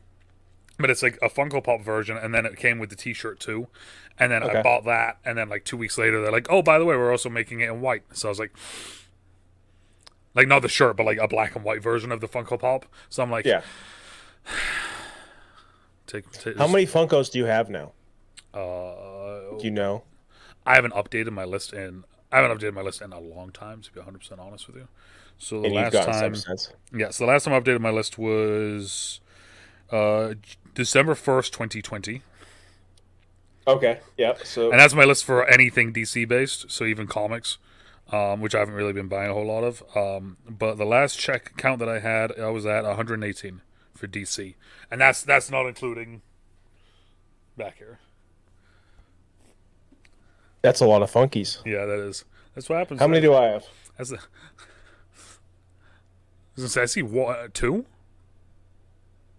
but it's like a Funko Pop version, and then it came with the T-shirt too. And then I bought that, and then like two weeks later, they're like, "Oh, by the way, we're also making it in white." So I was like, like not the shirt, but like a black and white version of the Funko Pop. So I'm like, Yeah. <sighs> take, take How many Funkos do you have now? Uh, Do you know? I haven't updated my list in I haven't updated my list in a long time, to be 100 percent honest with you. So the And last time, yeah, so the last time I updated my list was uh, December first, twenty twenty, Okay. Yeah. So and that's my list for anything DC based. So even comics, um, which I haven't really been buying a whole lot of. Um, but the last check count that I had, I was at one hundred eighteen for DC, and that's that's not including back here. That's a lot of funkies. Yeah, that is. That's what happens. How many do I have? That's a, <laughs> I was gonna say, I see one, two.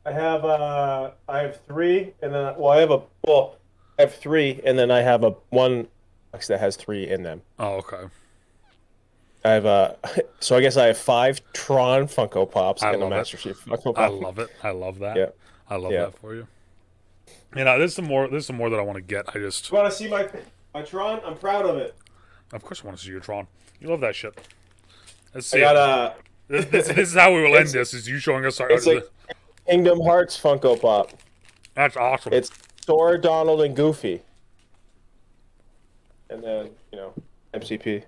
I have uh I have three and then well I have a well I have three and then I have a one box that has three in them. Oh, okay. I have uh <laughs> so I guess I have five Tron Funko Pops I and a love it. Master Chief Funko Pop. I love it. I love that. Yeah. I love Yeah. that for you. You know, there's some more. There's some more that I want to get. I just, You want to see my my Tron? I'm proud of it. of course, I want to see your Tron. You love that shit. Let's see. I got uh, a this, this, this is how we will end this. Is you showing us our? it's a Kingdom Hearts Funko Pop. that's awesome. It's Sora, Donald, and Goofy. And then, you know, MCP.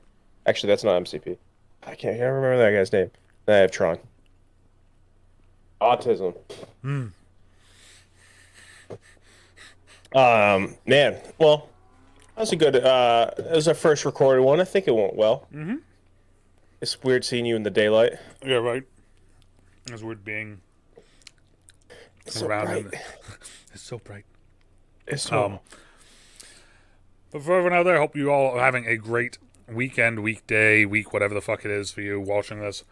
Actually, that's not MCP. I can't, I can't remember that guy's name. Then I have Tron. Autism. Hmm. Um, man, well, that was a good. Uh, it was our first recorded one. I think it went well. Mm-hmm. It's weird seeing you in the daylight. yeah, right. It's weird being It's around. In bright. <laughs> it's so bright. It's so. Um, but for everyone out there, I hope you all are having a great weekend, weekday, week, whatever the fuck it is for you watching this.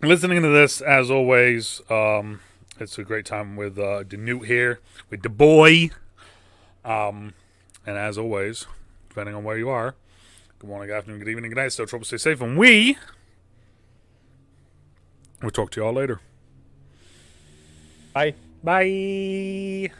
Listening to this, as always, um, it's a great time with uh, DeNutte here, with the boy. Um, and as always, depending on where you are, good morning, good afternoon, good evening, good night. Still trouble, stay safe, and we we'll talk to you all later. Bye. Bye.